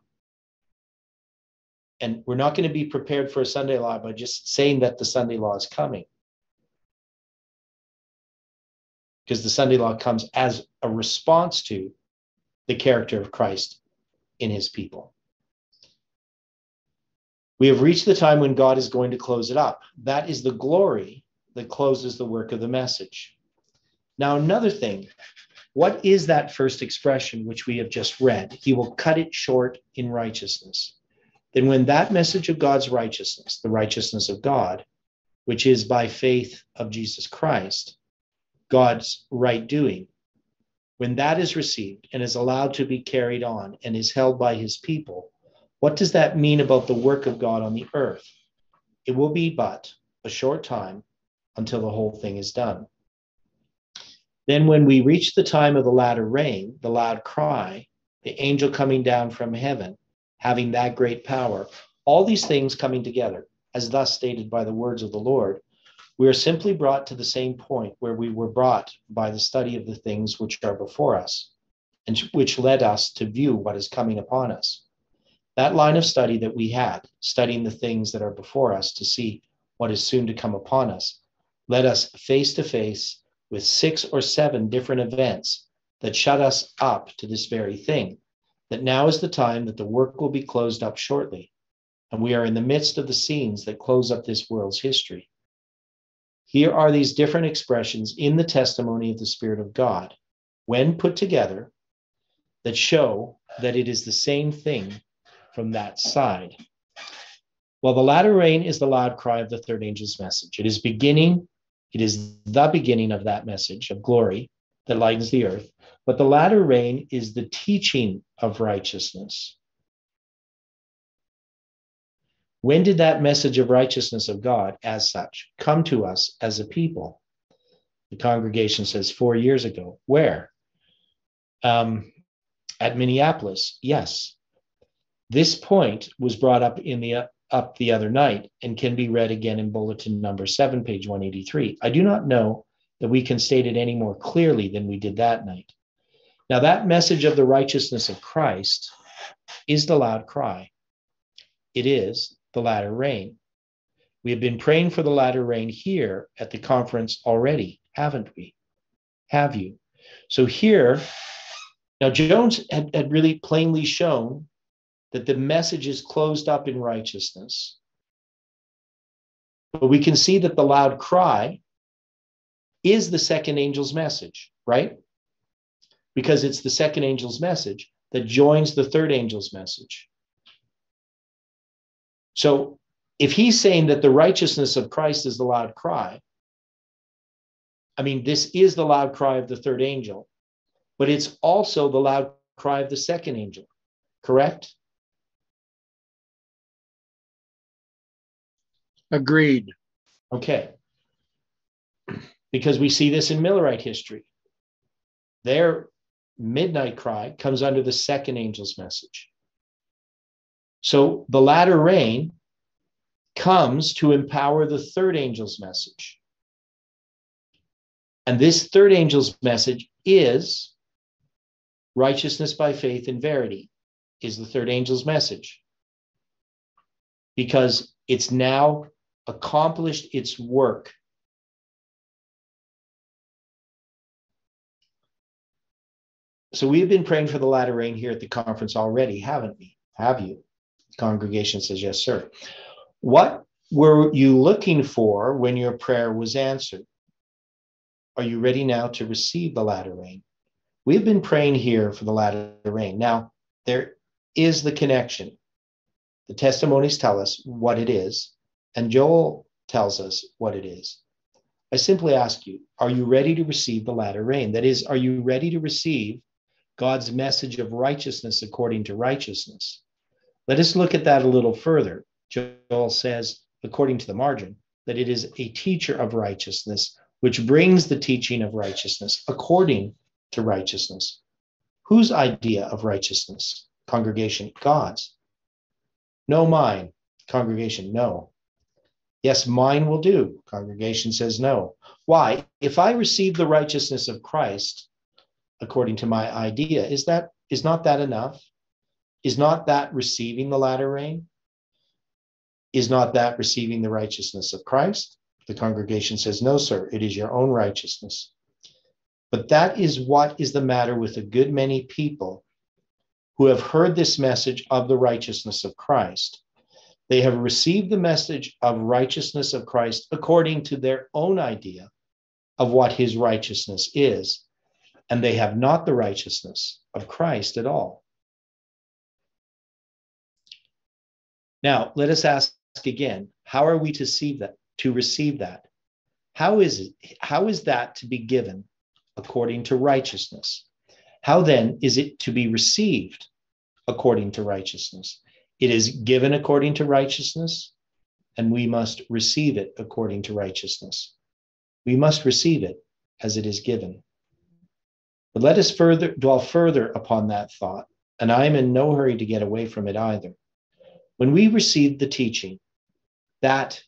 A: And we're not going to be prepared for a Sunday law by just saying that the Sunday law is coming. Because the Sunday law comes as a response to the character of Christ in his people. We have reached the time when God is going to close it up. That is the glory that closes the work of the message. Now, another thing, what is that first expression which we have just read? He will cut it short in righteousness. Then, when that message of God's righteousness, the righteousness of God, which is by faith of Jesus Christ, God's right doing, when that is received and is allowed to be carried on and is held by his people, what does that mean about the work of God on the earth? It will be but a short time until the whole thing is done. Then, when we reach the time of the latter rain, the loud cry, the angel coming down from heaven, having that great power, all these things coming together, as thus stated by the words of the Lord, we are simply brought to the same point where we were brought by the study of the things which are before us, and which led us to view what is coming upon us. That line of study that we had, studying the things that are before us to see what is soon to come upon us, led us face to face with six or seven different events that shut us up to this very thing, that now is the time that the work will be closed up shortly, and we are in the midst of the scenes that close up this world's history. Here are these different expressions in the testimony of the Spirit of God, when put together, that show that it is the same thing from that side. Well, the latter rain is the loud cry of the third angel's message. It is beginning, it is the beginning of that message of glory that lightens the earth. But the latter rain is the teaching of righteousness. When did that message of righteousness of God, as such, come to us as a people? The congregation says four years ago. Where? Um, at Minneapolis, yes. This point was brought up in the uh, up the other night and can be read again in bulletin number 7 page 183. I do not know that we can state it any more clearly than we did that night. Now that message of the righteousness of Christ is the loud cry. It is the latter rain. We have been praying for the latter rain here at the conference already, haven't we? Have you? So here, now Jones had, had really plainly shown that the message is closed up in righteousness. But we can see that the loud cry is the second angel's message, right? Because it's the second angel's message that joins the third angel's message. So if he's saying that the righteousness of Christ is the loud cry, I mean, this is the loud cry of the third angel, but it's also the loud cry of the second angel, correct?
F: Agreed.
A: Okay. Because we see this in Millerite history. Their midnight cry comes under the second angel's message. So the latter rain comes to empower the third angel's message. And this third angel's message is righteousness by faith and verity, is the third angel's message. Because it's now accomplished its work. So we've been praying for the latter rain here at the conference already, haven't we? Have you? Congregation says, yes, sir. What were you looking for when your prayer was answered? Are you ready now to receive the latter rain? We've been praying here for the latter rain. Now, there is the connection. The testimonies tell us what it is, and Joel tells us what it is. I simply ask you, are you ready to receive the latter rain? That is, are you ready to receive God's message of righteousness according to righteousness? Let us look at that a little further. Joel says, according to the margin, that it is a teacher of righteousness, which brings the teaching of righteousness according to righteousness. Whose idea of righteousness? Congregation, God's. No, mine. Congregation, no. Yes, mine will do. Congregation says no. Why? If I receive the righteousness of Christ according to my idea, is that is not that enough? Is not that receiving the latter rain? Is not that receiving the righteousness of Christ? The congregation says, No, sir, it is your own righteousness. But that is what is the matter with a good many people who have heard this message of the righteousness of Christ. They have received the message of righteousness of Christ according to their own idea of what his righteousness is, and they have not the righteousness of Christ at all. Now, let us ask again how are we to that to receive that? How is it how is that to be given according to righteousness? How then is it to be received according to righteousness? It is given according to righteousness and we must receive it according to righteousness. We must receive it as it is given. But let us further dwell further upon that thought and i am in no hurry to get away from it either when we receive the teaching that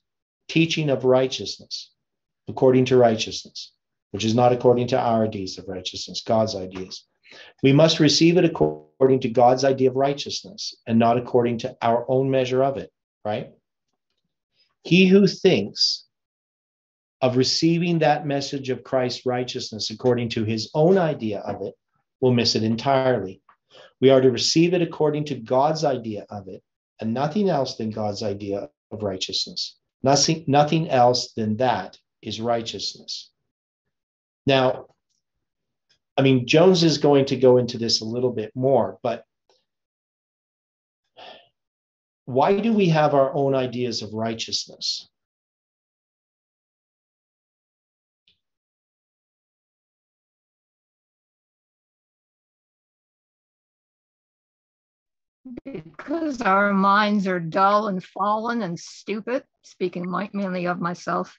A: teaching of righteousness according to righteousness, which is not according to our ideas of righteousness, God's ideas. We must receive it according to God's idea of righteousness and not according to our own measure of it, right? He who thinks of receiving that message of Christ's righteousness according to his own idea of it will miss it entirely. We are to receive it according to God's idea of it and nothing else than God's idea of righteousness. Nothing, nothing else than that is righteousness. Now, I mean, Jones is going to go into this a little bit more, but why do we have our own ideas of righteousness?
E: Because our minds are dull and fallen and stupid, speaking mainly of myself.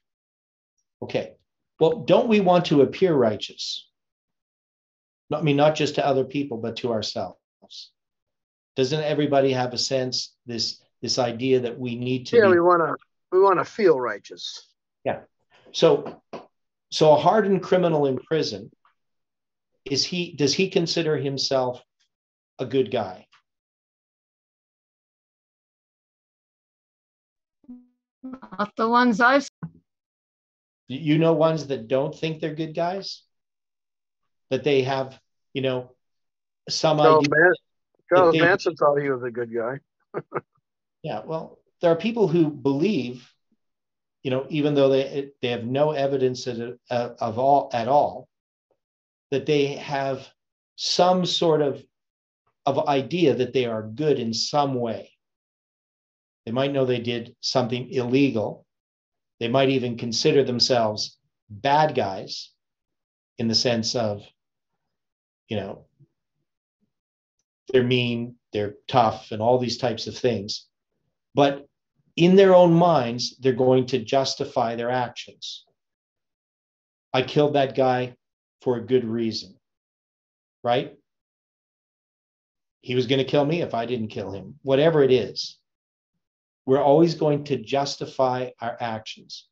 A: Okay. Well, don't we want to appear righteous? I mean, not just to other people, but to ourselves. Doesn't everybody have a sense this this idea that we need to?
B: Yeah,
A: be,
B: we want to we want to feel righteous.
A: Yeah. So, so a hardened criminal in prison is he? Does he consider himself a good guy?
E: Not the ones I've
A: You know ones that don't think they're good guys? That they have, you know, some
B: Charles,
A: idea.
B: Man- Charles
A: they-
B: Manson thought he was a good guy.
A: Yeah, well, there are people who believe, you know, even though they they have no evidence of, uh, of all at all, that they have some sort of of idea that they are good in some way. They might know they did something illegal. They might even consider themselves bad guys in the sense of, you know, they're mean, they're tough, and all these types of things. But in their own minds, they're going to justify their actions. I killed that guy for a good reason, right? He was going to kill me if I didn't kill him, whatever it is. We're always going to justify our actions.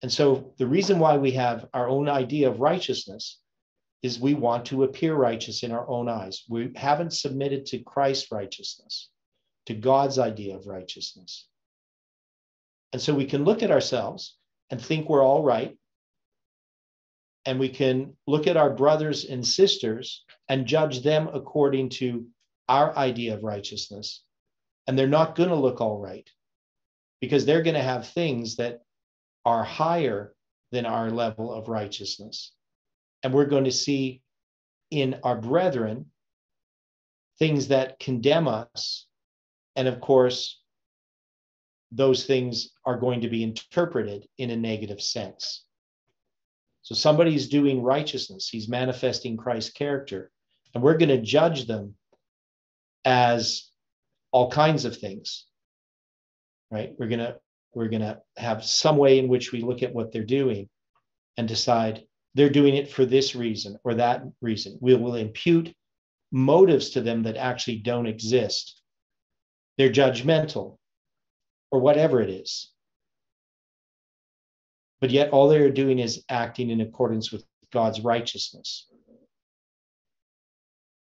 A: And so the reason why we have our own idea of righteousness is we want to appear righteous in our own eyes. We haven't submitted to Christ's righteousness, to God's idea of righteousness. And so we can look at ourselves and think we're all right. And we can look at our brothers and sisters and judge them according to our idea of righteousness. And they're not going to look all right. Because they're going to have things that are higher than our level of righteousness. And we're going to see in our brethren things that condemn us. And of course, those things are going to be interpreted in a negative sense. So somebody's doing righteousness, he's manifesting Christ's character, and we're going to judge them as all kinds of things. Right? We're going to we're going to have some way in which we look at what they're doing and decide they're doing it for this reason or that reason. We will impute motives to them that actually don't exist. They're judgmental or whatever it is. But yet, all they're doing is acting in accordance with God's righteousness.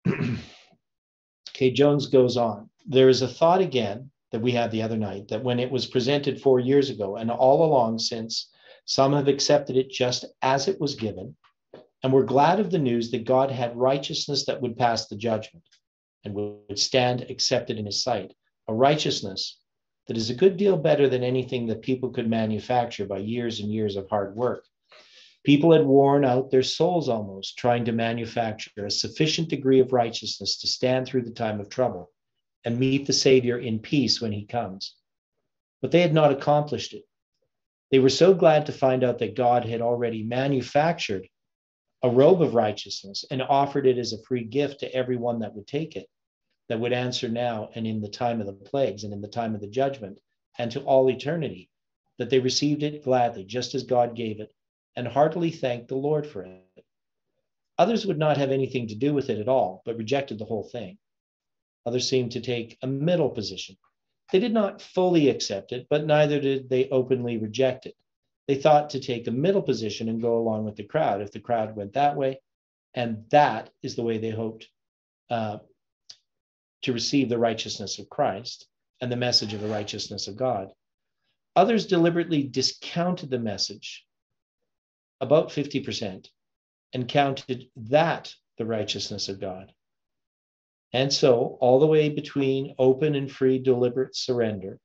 A: okay, Jones goes on. There is a thought again that we had the other night that when it was presented four years ago and all along since, some have accepted it just as it was given, and were glad of the news that God had righteousness that would pass the judgment and would stand accepted in his sight, a righteousness that is a good deal better than anything that people could manufacture by years and years of hard work. People had worn out their souls almost trying to manufacture a sufficient degree of righteousness to stand through the time of trouble and meet the Savior in peace when he comes. But they had not accomplished it. They were so glad to find out that God had already manufactured a robe of righteousness and offered it as a free gift to everyone that would take it that would answer now and in the time of the plagues and in the time of the judgment and to all eternity, that they received it gladly, just as God gave it, and heartily thanked the Lord for it. Others would not have anything to do with it at all, but rejected the whole thing. Others seemed to take a middle position. They did not fully accept it, but neither did they openly reject it. They thought to take a middle position and go along with the crowd if the crowd went that way. And that is the way they hoped uh, to receive the righteousness of Christ and the message of the righteousness of God. Others deliberately discounted the message, about 50%, and counted that the righteousness of God. And so, all the way between open and free, deliberate surrender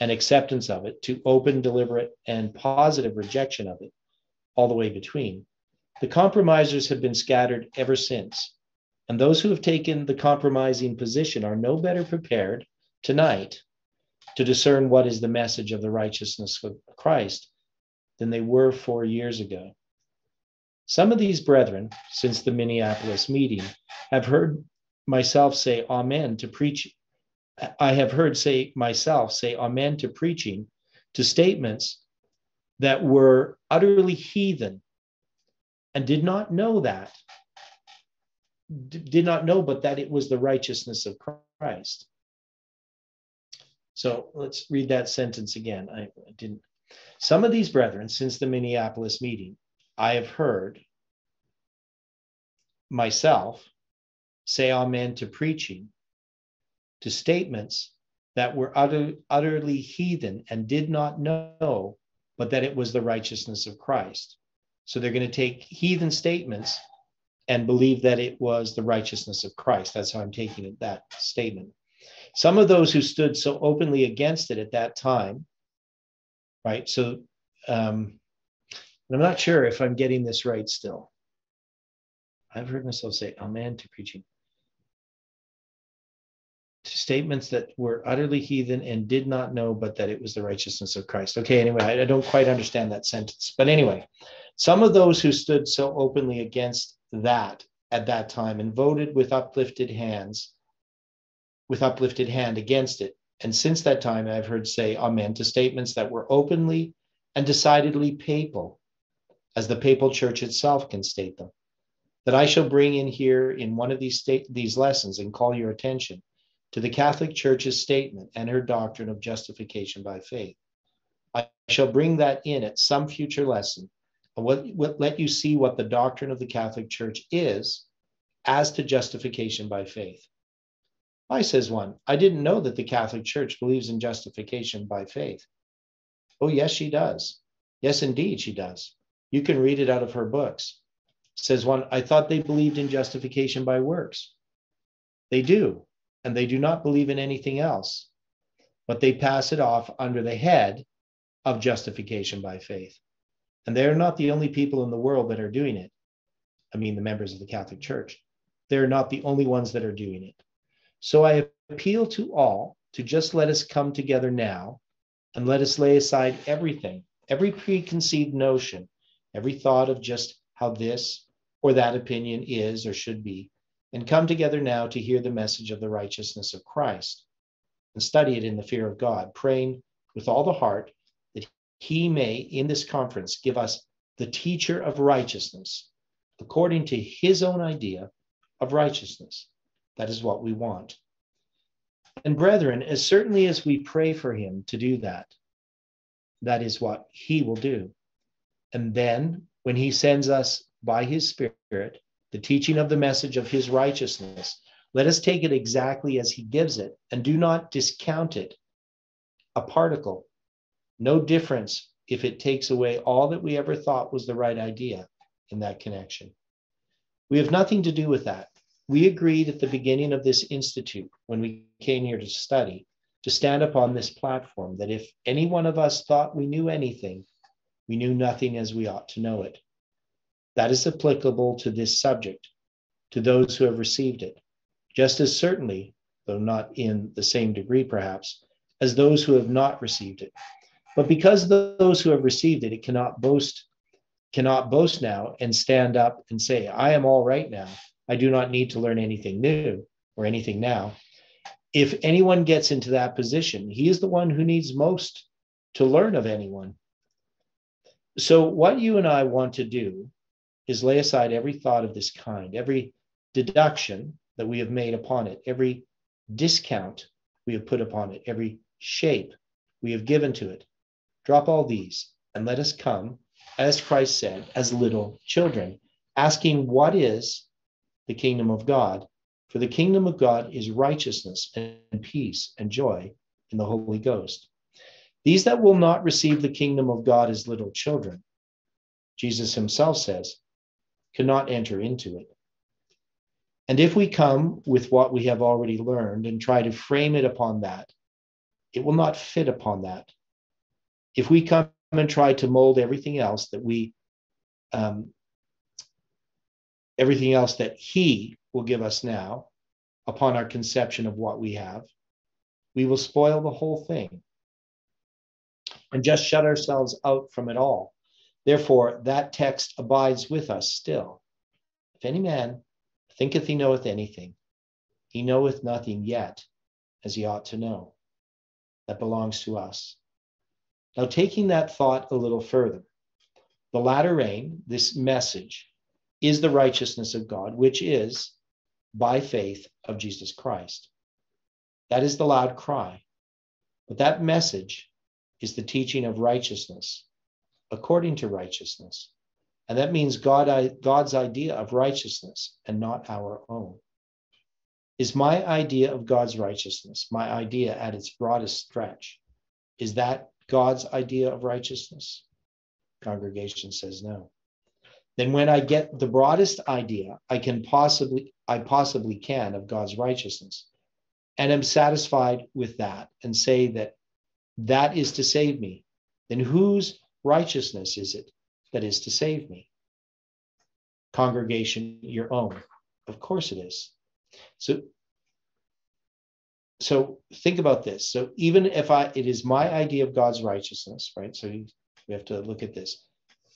A: and acceptance of it to open, deliberate, and positive rejection of it, all the way between, the compromisers have been scattered ever since and those who have taken the compromising position are no better prepared tonight to discern what is the message of the righteousness of Christ than they were four years ago. Some of these brethren, since the Minneapolis meeting, have heard myself say amen to preach. I have heard say myself say amen to preaching to statements that were utterly heathen and did not know that did not know but that it was the righteousness of Christ. So let's read that sentence again. I didn't. Some of these brethren, since the Minneapolis meeting, I have heard myself say amen to preaching, to statements that were utter, utterly heathen and did not know, but that it was the righteousness of Christ. So they're going to take heathen statements and believe that it was the righteousness of Christ. That's how I'm taking it, that statement. Some of those who stood so openly against it at that time, right? So um, I'm not sure if I'm getting this right still. I've heard myself say amen to preaching. Statements that were utterly heathen and did not know, but that it was the righteousness of Christ. Okay, anyway, I, I don't quite understand that sentence. But anyway, some of those who stood so openly against that at that time and voted with uplifted hands, with uplifted hand against it. And since that time, I've heard say amen to statements that were openly and decidedly papal, as the papal church itself can state them. That I shall bring in here in one of these state, these lessons and call your attention to the Catholic Church's statement and her doctrine of justification by faith. I shall bring that in at some future lesson what, what, let you see what the doctrine of the Catholic Church is as to justification by faith. I says one, I didn't know that the Catholic Church believes in justification by faith. Oh, yes, she does. Yes, indeed, she does. You can read it out of her books. Says one, I thought they believed in justification by works. They do, and they do not believe in anything else. but they pass it off under the head of justification by faith. And they're not the only people in the world that are doing it. I mean, the members of the Catholic Church. They're not the only ones that are doing it. So I appeal to all to just let us come together now and let us lay aside everything, every preconceived notion, every thought of just how this or that opinion is or should be, and come together now to hear the message of the righteousness of Christ and study it in the fear of God, praying with all the heart that he may, in this conference, give us the teacher of righteousness according to his own idea of righteousness. That is what we want. And brethren, as certainly as we pray for him to do that, that is what he will do. And then when he sends us by his Spirit the teaching of the message of his righteousness, let us take it exactly as he gives it and do not discount it a particle. No difference if it takes away all that we ever thought was the right idea in that connection. We have nothing to do with that. We agreed at the beginning of this institute, when we came here to study, to stand upon this platform that if any one of us thought we knew anything, we knew nothing as we ought to know it. That is applicable to this subject, to those who have received it, just as certainly, though not in the same degree perhaps, as those who have not received it. But because those who have received it, it cannot boast cannot boast now and stand up and say, I am all right now. I do not need to learn anything new or anything now. If anyone gets into that position, he is the one who needs most to learn of anyone. So, what you and I want to do is lay aside every thought of this kind, every deduction that we have made upon it, every discount we have put upon it, every shape we have given to it. Drop all these and let us come as Christ said, as little children, asking, What is the kingdom of God? For the kingdom of God is righteousness and peace and joy in the Holy Ghost. These that will not receive the kingdom of God as little children, Jesus himself says, cannot enter into it. And if we come with what we have already learned and try to frame it upon that, it will not fit upon that. If we come and try to mold everything else that we um, everything else that he will give us now upon our conception of what we have we will spoil the whole thing and just shut ourselves out from it all therefore that text abides with us still if any man thinketh he knoweth anything he knoweth nothing yet as he ought to know that belongs to us now, taking that thought a little further, the latter rain, this message, is the righteousness of God, which is by faith of Jesus Christ. That is the loud cry. But that message is the teaching of righteousness, according to righteousness. And that means God, God's idea of righteousness and not our own. Is my idea of God's righteousness, my idea at its broadest stretch, is that God's idea of righteousness? Congregation says no. Then when I get the broadest idea I can possibly I possibly can of God's righteousness and am satisfied with that and say that that is to save me, then whose righteousness is it that is to save me? Congregation, your own. Of course it is. So so think about this. So even if I, it is my idea of God's righteousness, right? So we have to look at this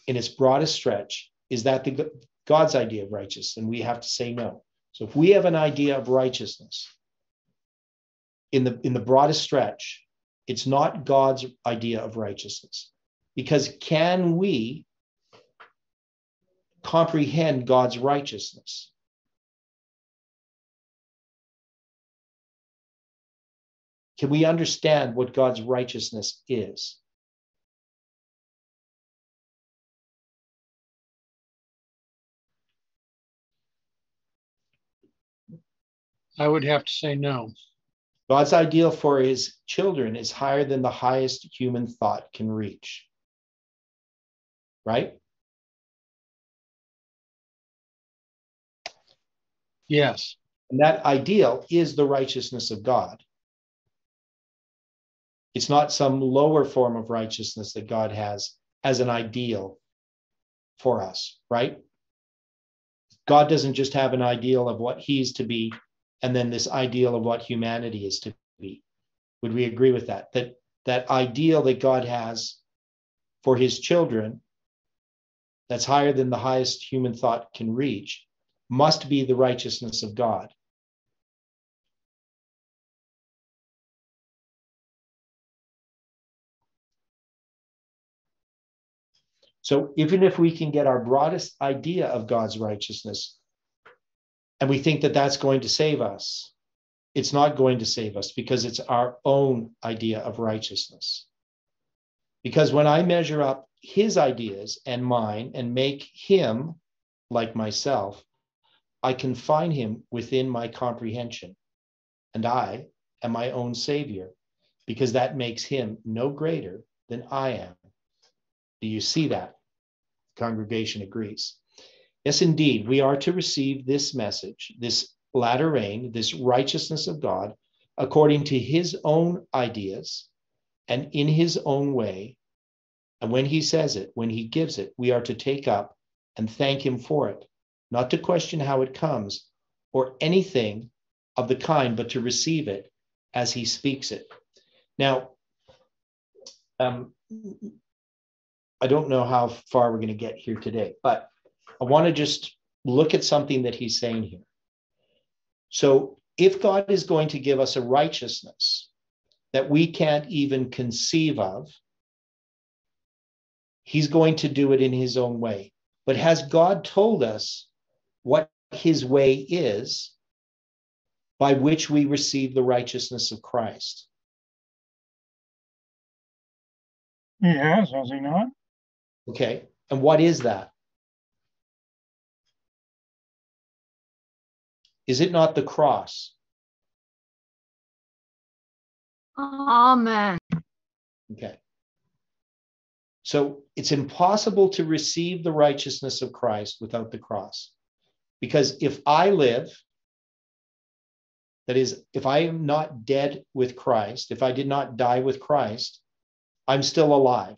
A: in its broadest stretch. Is that the God's idea of righteousness? And we have to say no. So if we have an idea of righteousness in the in the broadest stretch, it's not God's idea of righteousness. Because can we comprehend God's righteousness? Can we understand what God's righteousness is?
F: I would have to say no.
A: God's ideal for his children is higher than the highest human thought can reach. Right?
F: Yes.
A: And that ideal is the righteousness of God. It's not some lower form of righteousness that God has as an ideal for us, right? God doesn't just have an ideal of what he's to be and then this ideal of what humanity is to be. Would we agree with that? That that ideal that God has for his children that's higher than the highest human thought can reach must be the righteousness of God. So even if we can get our broadest idea of God's righteousness and we think that that's going to save us, it's not going to save us because it's our own idea of righteousness. Because when I measure up his ideas and mine and make him like myself, I confine him within my comprehension. And I am my own savior because that makes him no greater than I am. Do you see that? The congregation agrees. Yes, indeed, we are to receive this message, this latter rain, this righteousness of God, according to his own ideas and in his own way. And when he says it, when he gives it, we are to take up and thank him for it, not to question how it comes or anything of the kind, but to receive it as he speaks it. Now, um, I don't know how far we're going to get here today, but I want to just look at something that he's saying here. So, if God is going to give us a righteousness that we can't even conceive of, he's going to do it in his own way. But has God told us what his way is by which we receive the righteousness of Christ?
D: He has, has he not?
A: Okay. And what is that? Is it not the cross?
E: Amen.
A: Okay. So it's impossible to receive the righteousness of Christ without the cross. Because if I live, that is, if I am not dead with Christ, if I did not die with Christ, I'm still alive,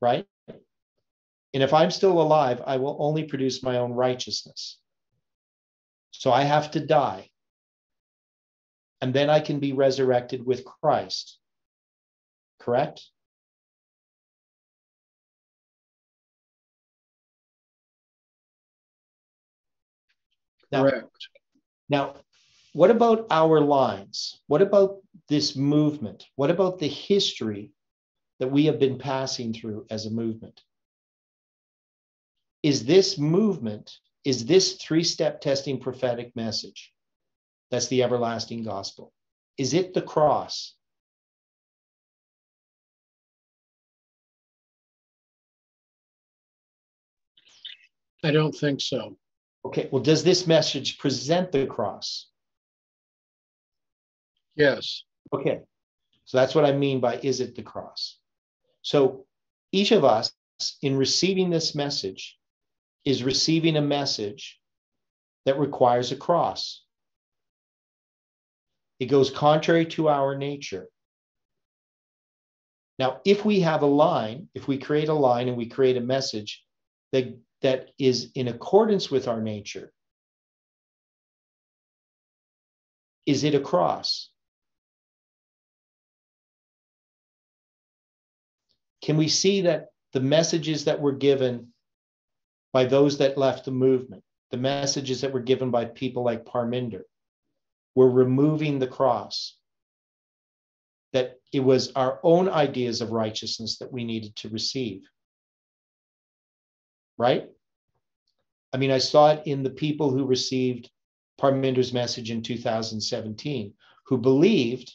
A: right? And if I'm still alive, I will only produce my own righteousness. So I have to die. And then I can be resurrected with Christ. Correct?
F: Now, Correct.
A: Now, what about our lines? What about this movement? What about the history that we have been passing through as a movement? is this movement, is this three step testing prophetic message? That's the everlasting gospel. Is it the cross?
F: I don't think so.
A: Okay, well, does this message present the cross?
F: Yes.
A: Okay, so that's what I mean by is it the cross? So each of us, in receiving this message, is receiving a message that requires a cross. It goes contrary to our nature. Now, if we have a line, if we create a line and we create a message that, that is in accordance with our nature, is it a cross? Can we see that the messages that were given by those that left the movement, the messages that were given by people like Parminder, were removing the cross. That it was our own ideas of righteousness that we needed to receive. Right? I mean, I saw it in the people who received Parminder's message in 2017, who believed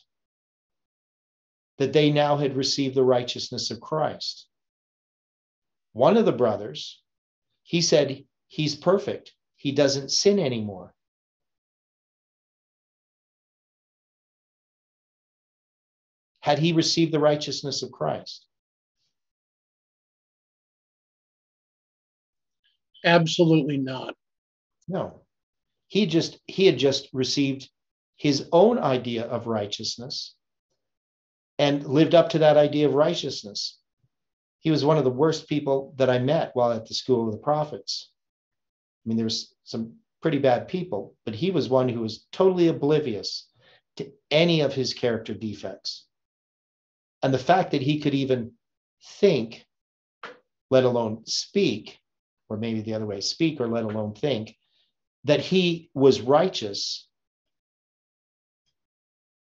A: that they now had received the righteousness of Christ. One of the brothers he said he's perfect. He doesn't sin anymore. Had he received the righteousness of Christ?
F: Absolutely not.
A: No. He just he had just received his own idea of righteousness and lived up to that idea of righteousness. He was one of the worst people that I met while at the school of the prophets. I mean, there there's some pretty bad people, but he was one who was totally oblivious to any of his character defects. And the fact that he could even think, let alone speak, or maybe the other way, speak or let alone think, that he was righteous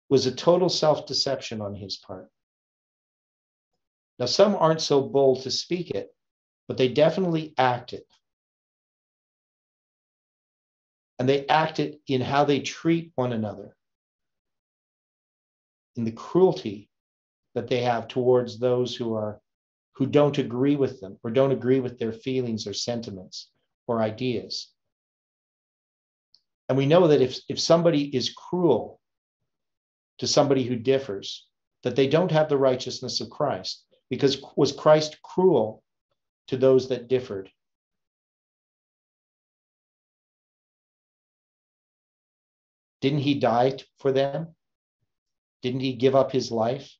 A: was a total self deception on his part. Now, some aren't so bold to speak it, but they definitely act it. And they act it in how they treat one another, in the cruelty that they have towards those who are who don't agree with them or don't agree with their feelings or sentiments or ideas. And we know that if, if somebody is cruel to somebody who differs, that they don't have the righteousness of Christ. Because was Christ cruel to those that differed? Didn't he die for them? Didn't he give up his life?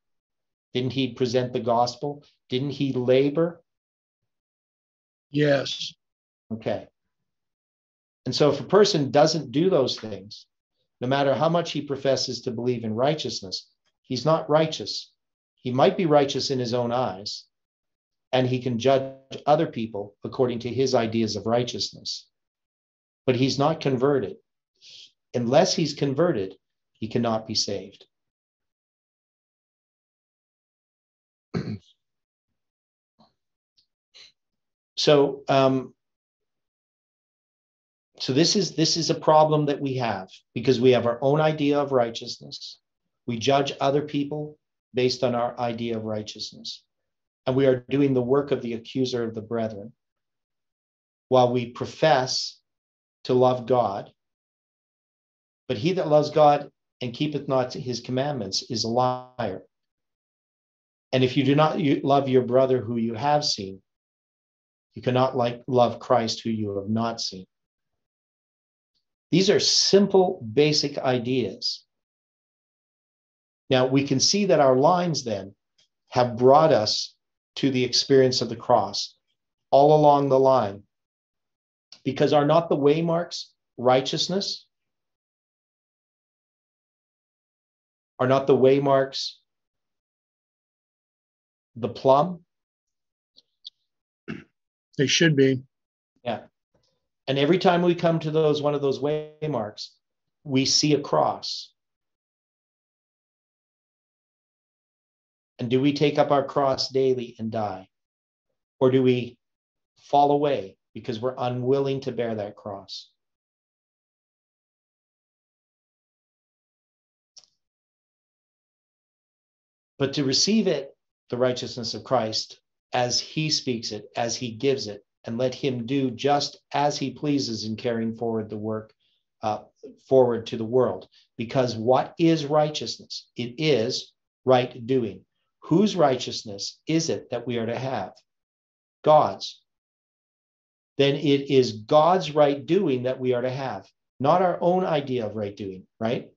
A: Didn't he present the gospel? Didn't he labor?
F: Yes.
A: Okay. And so if a person doesn't do those things, no matter how much he professes to believe in righteousness, he's not righteous. He might be righteous in his own eyes, and he can judge other people according to his ideas of righteousness. But he's not converted. Unless he's converted, he cannot be saved. So um, so this is this is a problem that we have because we have our own idea of righteousness. We judge other people based on our idea of righteousness. And we are doing the work of the accuser of the brethren while we profess to love god. But he that loves god and keepeth not his commandments is a liar. And if you do not love your brother who you have seen you cannot like love christ who you have not seen these are simple, basic ideas. Now, we can see that our lines then have brought us to the experience of the cross all along the line. Because are not the waymarks righteousness? Are not the waymarks the plumb?
F: They should be.
A: Yeah. And every time we come to those one of those waymarks, we see a cross. And do we take up our cross daily and die? Or do we fall away because we're unwilling to bear that cross? But to receive it, the righteousness of Christ, as he speaks it, as he gives it, and let him do just as he pleases in carrying forward the work uh, forward to the world. Because what is righteousness? It is right doing. Whose righteousness is it that we are to have? God's. Then it is God's right doing that we are to have, not our own idea of right doing, right?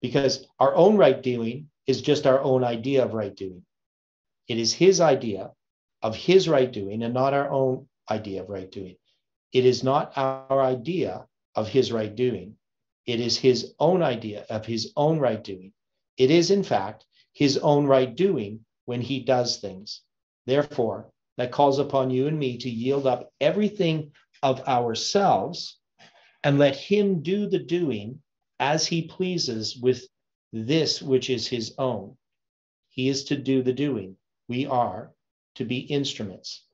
A: Because our own right doing is just our own idea of right doing. It is his idea of his right doing and not our own idea of right doing. It is not our idea of his right doing. It is his own idea of his own right doing. It is, in fact, his own right doing when he does things. Therefore, that calls upon you and me to yield up everything of ourselves and let him do the doing as he pleases with this which is his own. He is to do the doing. We are to be instruments.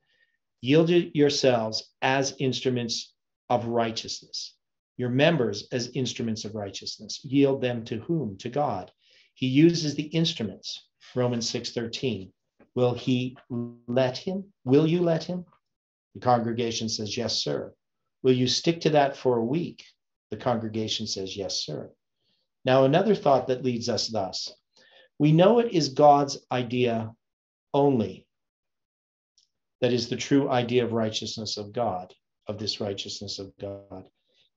A: Yield yourselves as instruments of righteousness, your members as instruments of righteousness. Yield them to whom? To God. He uses the instruments. Romans 6:13. Will he let him? Will you let him? The congregation says, Yes, sir. Will you stick to that for a week? The congregation says, Yes, sir. Now, another thought that leads us thus we know it is God's idea only that is the true idea of righteousness of God, of this righteousness of God,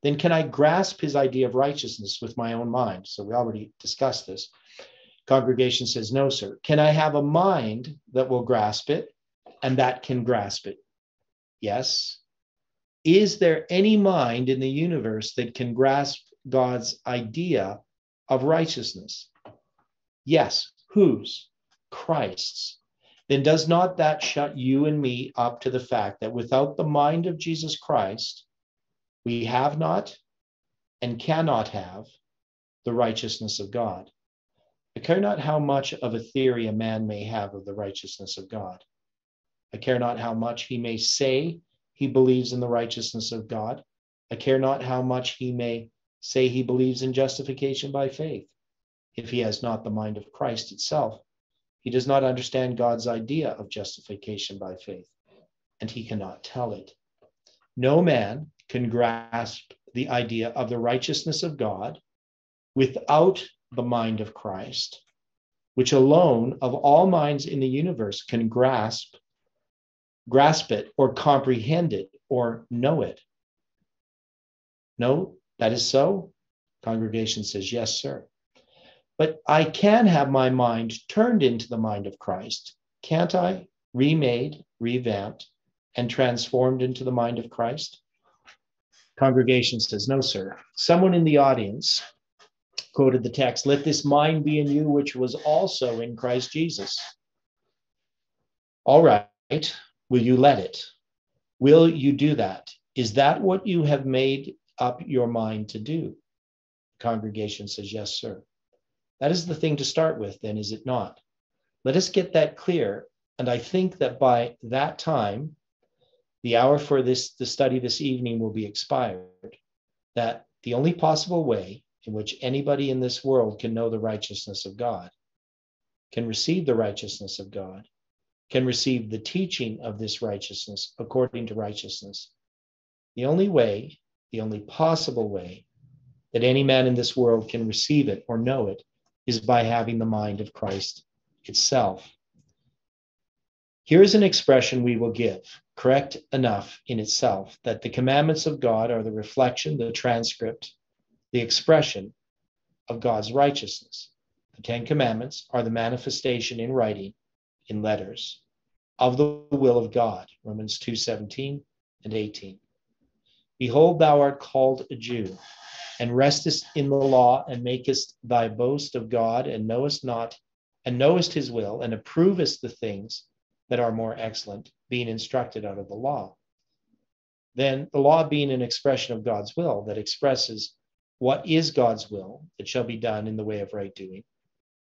A: then can I grasp his idea of righteousness with my own mind? So we already discussed this. Congregation says, No, sir. Can I have a mind that will grasp it and that can grasp it? Yes. Is there any mind in the universe that can grasp God's idea of righteousness? Yes. Whose? Christ's. Then does not that shut you and me up to the fact that without the mind of Jesus Christ, we have not and cannot have the righteousness of God? I care not how much of a theory a man may have of the righteousness of God. I care not how much he may say he believes in the righteousness of God. I care not how much he may say he believes in justification by faith. If he has not the mind of Christ itself, he does not understand God's idea of justification by faith, and he cannot tell it. No man can grasp the idea of the righteousness of God without the mind of Christ, which alone of all minds in the universe can grasp grasp it or comprehend it or know it. No, that is so. Congregation says, Yes, sir. But I can have my mind turned into the mind of Christ, can't I? Remade, revamped, and transformed into the mind of Christ? Congregation says, No, sir. Someone in the audience quoted the text, Let this mind be in you, which was also in Christ Jesus. All right, will you let it? Will you do that? Is that what you have made up your mind to do? Congregation says, Yes, sir. That is the thing to start with, then, is it not? Let us get that clear. And I think that by that time, the hour for this the study this evening will be expired. That the only possible way in which anybody in this world can know the righteousness of God, can receive the righteousness of God, can receive the teaching of this righteousness according to righteousness. The only way, the only possible way that any man in this world can receive it or know it is by having the mind of Christ itself. Here is an expression we will give, correct enough in itself, that the commandments of God are the reflection, the transcript, the expression of God's righteousness. The Ten Commandments are the manifestation in writing, in letters, of the will of God. Romans 2 17 and 18. Behold, thou art called a Jew, and restest in the law, and makest thy boast of God, and knowest not, and knowest his will, and approvest the things that are more excellent, being instructed out of the law. Then the law being an expression of God's will that expresses what is God's will that shall be done in the way of right doing?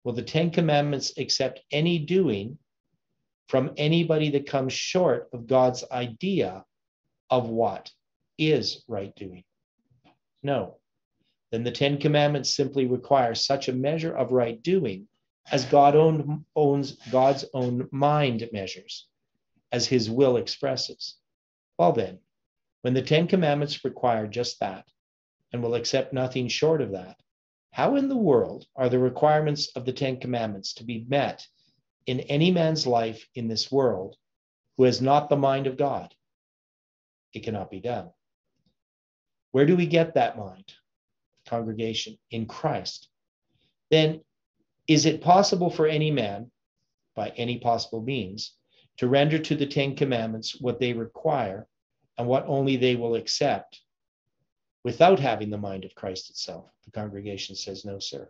A: Will the Ten Commandments accept any doing from anybody that comes short of God's idea of what is right doing? No. Then the Ten Commandments simply require such a measure of right doing as God own, owns God's own mind measures, as his will expresses. Well, then, when the Ten Commandments require just that, and will accept nothing short of that. How in the world are the requirements of the Ten Commandments to be met in any man's life in this world who has not the mind of God? It cannot be done. Where do we get that mind? Congregation, in Christ. Then is it possible for any man, by any possible means, to render to the Ten Commandments what they require and what only they will accept without having the mind of Christ itself? The congregation says, No, sir.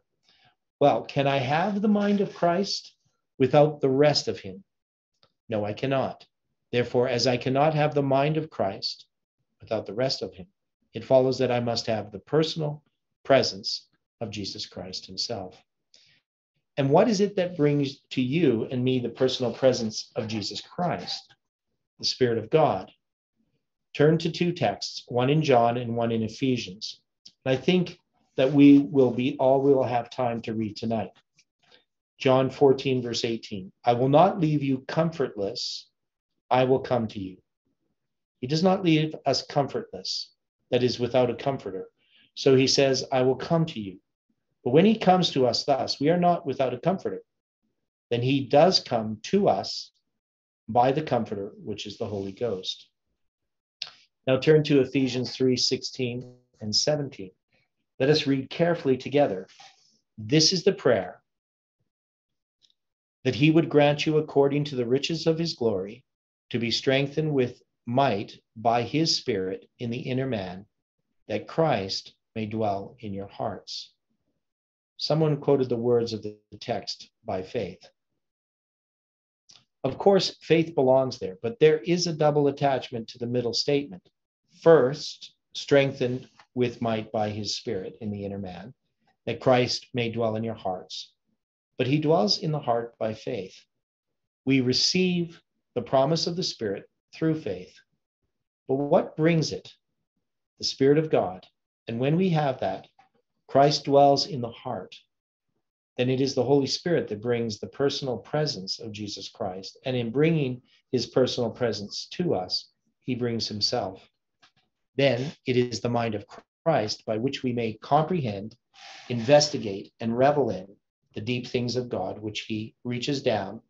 A: Well, can I have the mind of Christ without the rest of him? No, I cannot. Therefore, as I cannot have the mind of Christ without the rest of him, it follows that I must have the personal presence of Jesus Christ himself. And what is it that brings to you and me the personal presence of Jesus Christ? The Spirit of God, turn to two texts, one in John and one in Ephesians. And I think that we will be all we will have time to read tonight. John 14, verse 18 I will not leave you comfortless, I will come to you. He does not leave us comfortless, that is, without a comforter. So he says, I will come to you. But when he comes to us thus, we are not without a comforter. Then he does come to us by the comforter, which is the Holy Ghost. Now turn to Ephesians 3 16 and 17. Let us read carefully together. This is the prayer that he would grant you according to the riches of his glory to be strengthened with might by his Spirit in the inner man, that Christ may dwell in your hearts. Someone quoted the words of the text by faith. Of course, faith belongs there, but there is a double attachment to the middle statement. First, strengthened with might by his Spirit in the inner man, that Christ may dwell in your hearts. But he dwells in the heart by faith. We receive the promise of the Spirit through faith. But what brings it? The Spirit of God. And when we have that, Christ dwells in the heart. Then it is the Holy Spirit that brings the personal presence of Jesus Christ. And in bringing his personal presence to us, he brings himself. Then it is the mind of Christ by which we may comprehend, investigate, and revel in the deep things of God, which he reaches down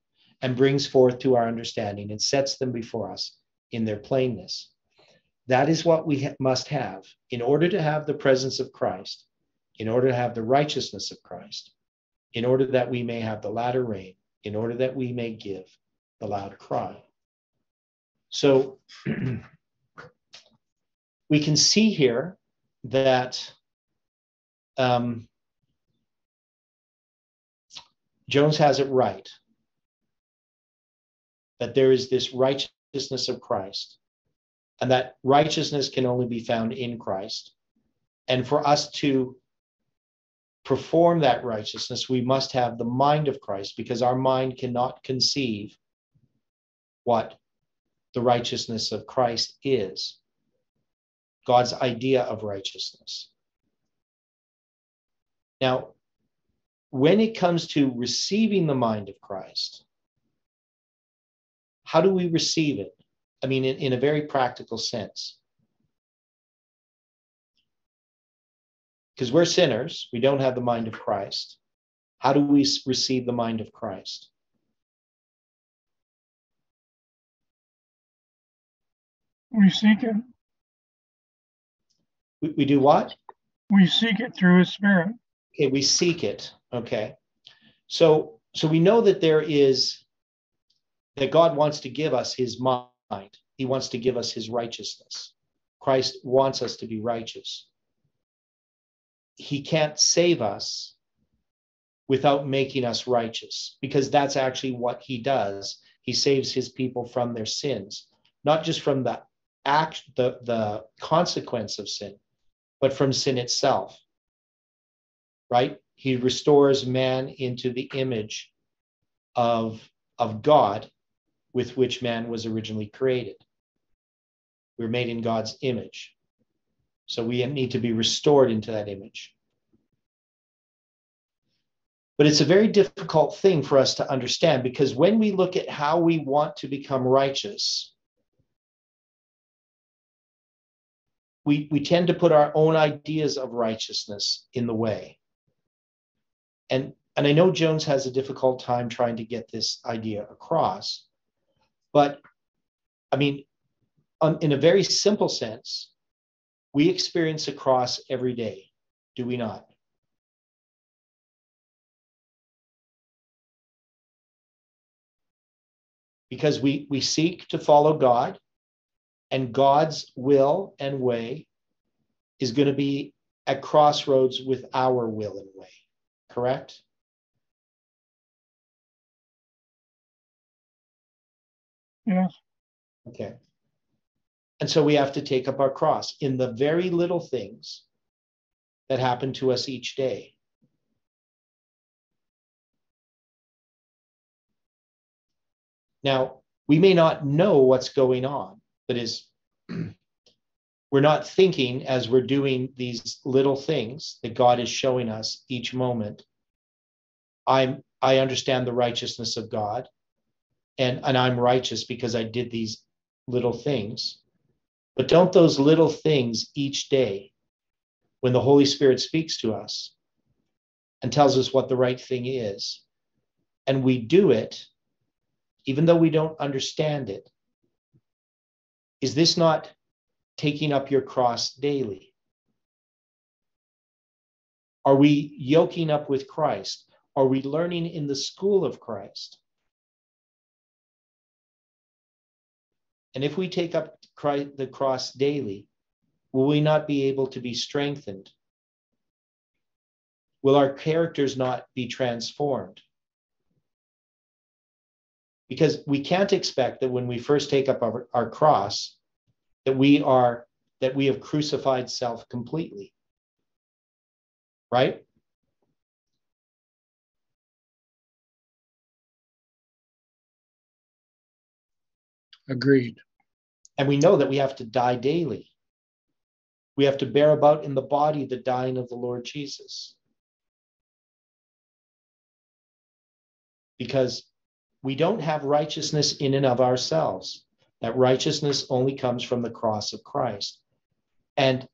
A: and brings forth to our understanding and sets them before us in their plainness. That is what we ha- must have in order to have the presence of Christ, in order to have the righteousness of Christ, in order that we may have the latter rain, in order that we may give the loud cry. So we can see here that um, Jones has it right that there is this righteousness of Christ, and that righteousness can only be found in Christ. And for us to perform that righteousness, we must have the mind of Christ because our mind cannot conceive what the righteousness of Christ is God's idea of righteousness. Now, when it comes to receiving the mind of Christ, how do we receive it? I mean, in, in a very practical sense. Because we're sinners, we don't have the mind of Christ. How do we receive the mind of Christ?
D: We seek it.
A: We, we do what?
D: We seek it through his spirit.
A: Okay, we seek it. Okay. So so we know that there is that God wants to give us his mind. He wants to give us his righteousness. Christ wants us to be righteous. He can't save us without making us righteous because that's actually what he does. He saves his people from their sins, not just from the act the, the consequence of sin, but from sin itself. Right? He restores man into the image of, of God with which man was originally created. We're made in God's image. So we need to be restored into that image. But it's a very difficult thing for us to understand because when we look at how we want to become righteous, we, we tend to put our own ideas of righteousness in the way. And, and I know Jones has a difficult time trying to get this idea across but I mean, in a very simple sense, we experience a cross every day, do we not? Because we, we seek to follow God, and God's will and way is going to be at crossroads with our will and way, correct?
D: Yes.
A: Okay. And so we have to take up our cross in the very little things that happen to us each day. Now, we may not know what's going on, that is, we're not thinking as we're doing these little things that God is showing us each moment. I'm I understand the righteousness of God and, and I'm righteous because I did these little things. But don't those little things each day, when the Holy Spirit speaks to us and tells us what the right thing is, and we do it, even though we don't understand it, is this not taking up your cross daily? Are we yoking up with Christ? Are we learning in the school of Christ? And if we take up Christ, the cross daily, will we not be able to be strengthened? Will our characters not be transformed? Because we can't expect that when we first take up our, our cross, that we are that we have crucified self completely. Right?
F: Agreed.
A: And we know that we have to die daily. We have to bear about in the body the dying of the Lord Jesus. Because we don't have righteousness in and of ourselves. That righteousness only comes from the cross of Christ. And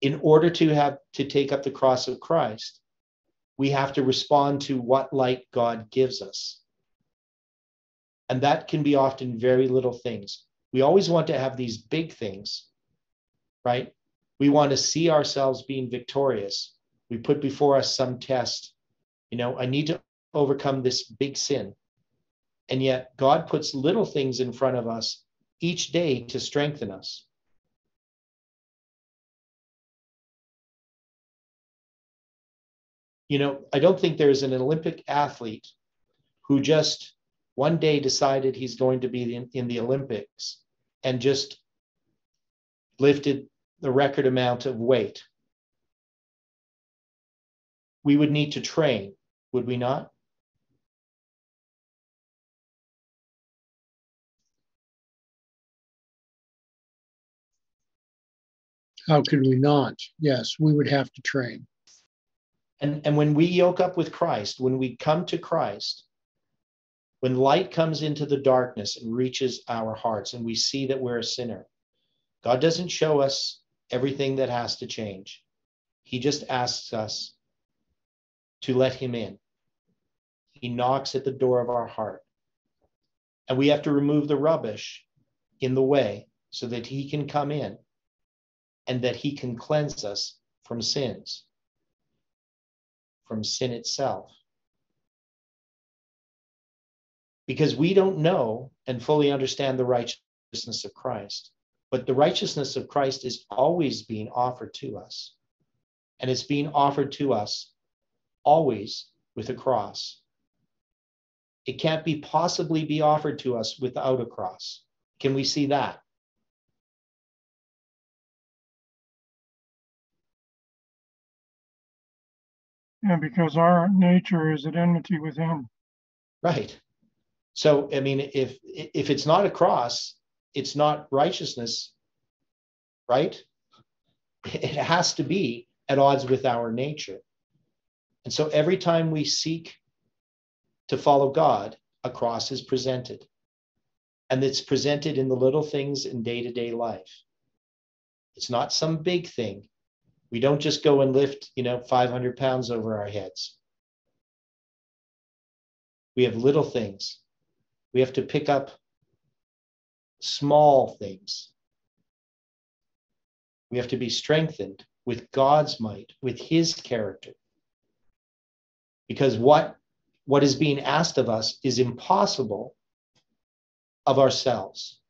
A: in order to have to take up the cross of Christ, we have to respond to what light God gives us. And that can be often very little things. We always want to have these big things, right? We want to see ourselves being victorious. We put before us some test. You know, I need to overcome this big sin. And yet, God puts little things in front of us each day to strengthen us. You know, I don't think there's an Olympic athlete who just one day decided he's going to be in, in the Olympics and just lifted the record amount of weight. We would need to train, would we not?
F: How could we not? Yes, we would have to train.
A: And, and when we yoke up with Christ, when we come to Christ, when light comes into the darkness and reaches our hearts and we see that we're a sinner, God doesn't show us everything that has to change. He just asks us to let Him in. He knocks at the door of our heart. And we have to remove the rubbish in the way so that He can come in and that He can cleanse us from sins, from sin itself because we don't know and fully understand the righteousness of Christ. But the righteousness of Christ is always being offered to us. And it's being offered to us always with a cross. It can't be possibly be offered to us without a cross. Can we see that?
D: Yeah, because our nature is at enmity with him.
A: Right. So, I mean, if if it's not a cross, it's not righteousness, right? It has to be at odds with our nature. And so every time we seek to follow God, a cross is presented. And it's presented in the little things in day to day life. It's not some big thing. We don't just go and lift, you know, 500 pounds over our heads. We have little things we have to pick up small things. We have to be strengthened with God's might, with his character. Because what, what is being asked of us is impossible of ourselves.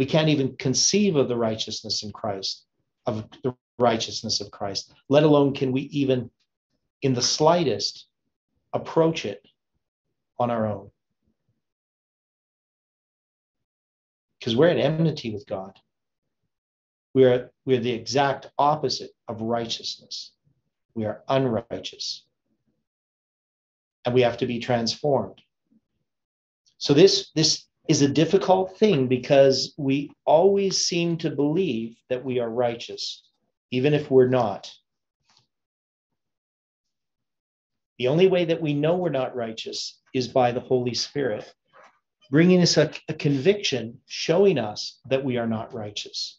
A: We can't even conceive of the righteousness in Christ, of the righteousness of Christ, let alone can we even, in the slightest, approach it on our own. Because we're at enmity with God. We're, we're the exact opposite of righteousness. We are unrighteous. And we have to be transformed. So this, this is a difficult thing because we always seem to believe that we are righteous, even if we're not. The only way that we know we're not righteous is by the Holy Spirit bringing us a, a conviction showing us that we are not righteous.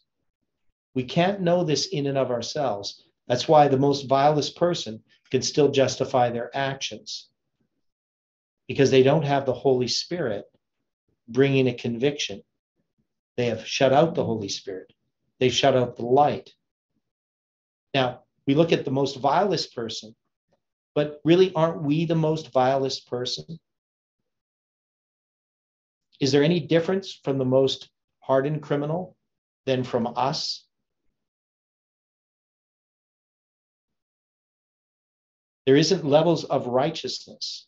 A: We can't know this in and of ourselves. That's why the most vilest person can still justify their actions because they don't have the Holy Spirit bringing a conviction. They have shut out the Holy Spirit, they've shut out the light. Now, we look at the most vilest person, but really, aren't we the most vilest person? Is there any difference from the most hardened criminal than from us? There isn't levels of righteousness.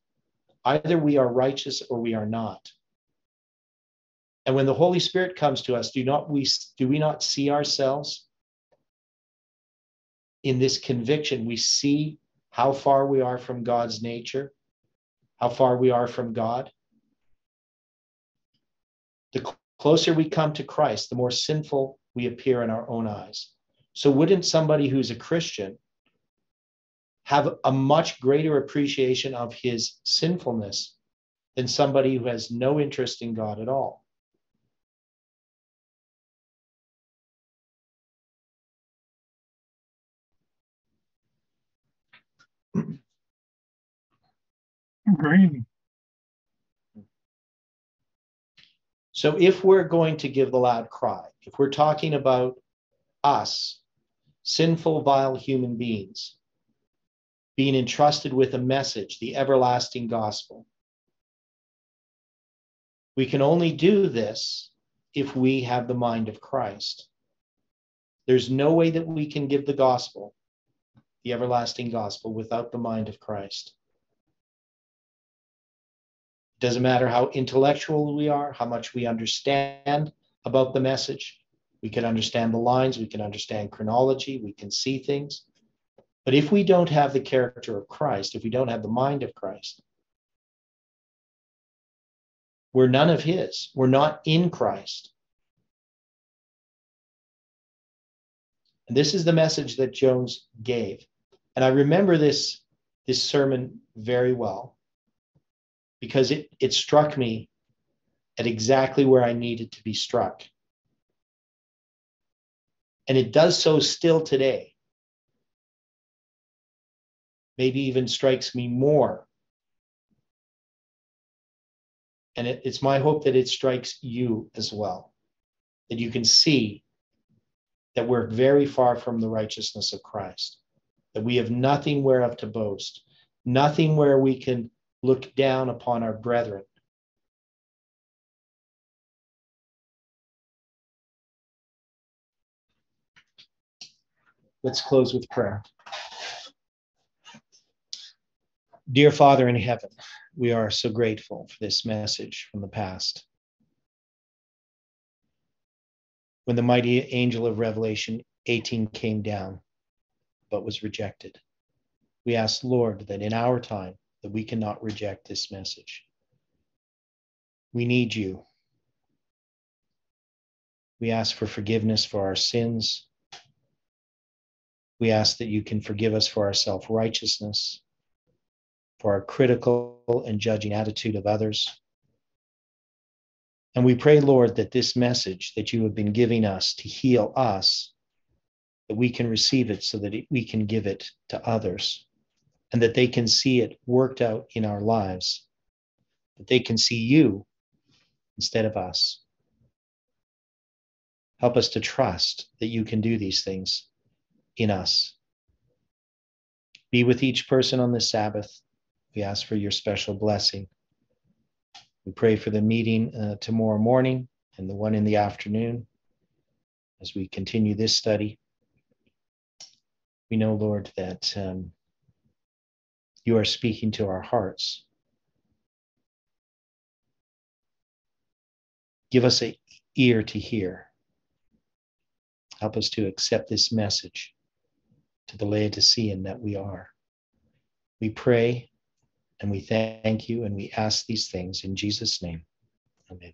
A: Either we are righteous or we are not. And when the Holy Spirit comes to us, do not we do we not see ourselves in this conviction? We see how far we are from God's nature, how far we are from God. The closer we come to Christ, the more sinful we appear in our own eyes. So, wouldn't somebody who's a Christian have a much greater appreciation of his sinfulness than somebody who has no interest in God at all?
D: Agreed.
A: So if we're going to give the loud cry, if we're talking about us, sinful, vile human beings, being entrusted with a message, the everlasting gospel, we can only do this if we have the mind of Christ. There's no way that we can give the gospel, the everlasting gospel, without the mind of Christ. It doesn't matter how intellectual we are, how much we understand about the message. We can understand the lines, we can understand chronology, we can see things. But if we don't have the character of Christ, if we don't have the mind of Christ, we're none of His. We're not in Christ. And this is the message that Jones gave. And I remember this, this sermon very well because it, it struck me at exactly where I needed to be struck. And it does so still today. Maybe even strikes me more. And it, it's my hope that it strikes you as well, that you can see that we're very far from the righteousness of Christ, that we have nothing whereof to boast, nothing where we can look down upon our brethren. Let's close with prayer. Dear Father in heaven, we are so grateful for this message from the past. When the mighty angel of Revelation 18 came down, but was rejected, we ask, Lord, that in our time, that we cannot reject this message. We need you. We ask for forgiveness for our sins. We ask that you can forgive us for our self righteousness, for our critical and judging attitude of others. And we pray, Lord, that this message that you have been giving us to heal us, that we can receive it so that we can give it to others and that they can see it worked out in our lives, that they can see you instead of us. Help us to trust that you can do these things in us. Be with each person on this Sabbath. We ask for your special blessing. We pray for the meeting uh, tomorrow morning and the one in the afternoon as we continue this study. We know, Lord, that um, you are speaking to our hearts. Give us an ear to hear. Help us to accept this message to the Laodicean that we are. We pray and we thank you and we ask these things in Jesus' name. Amen.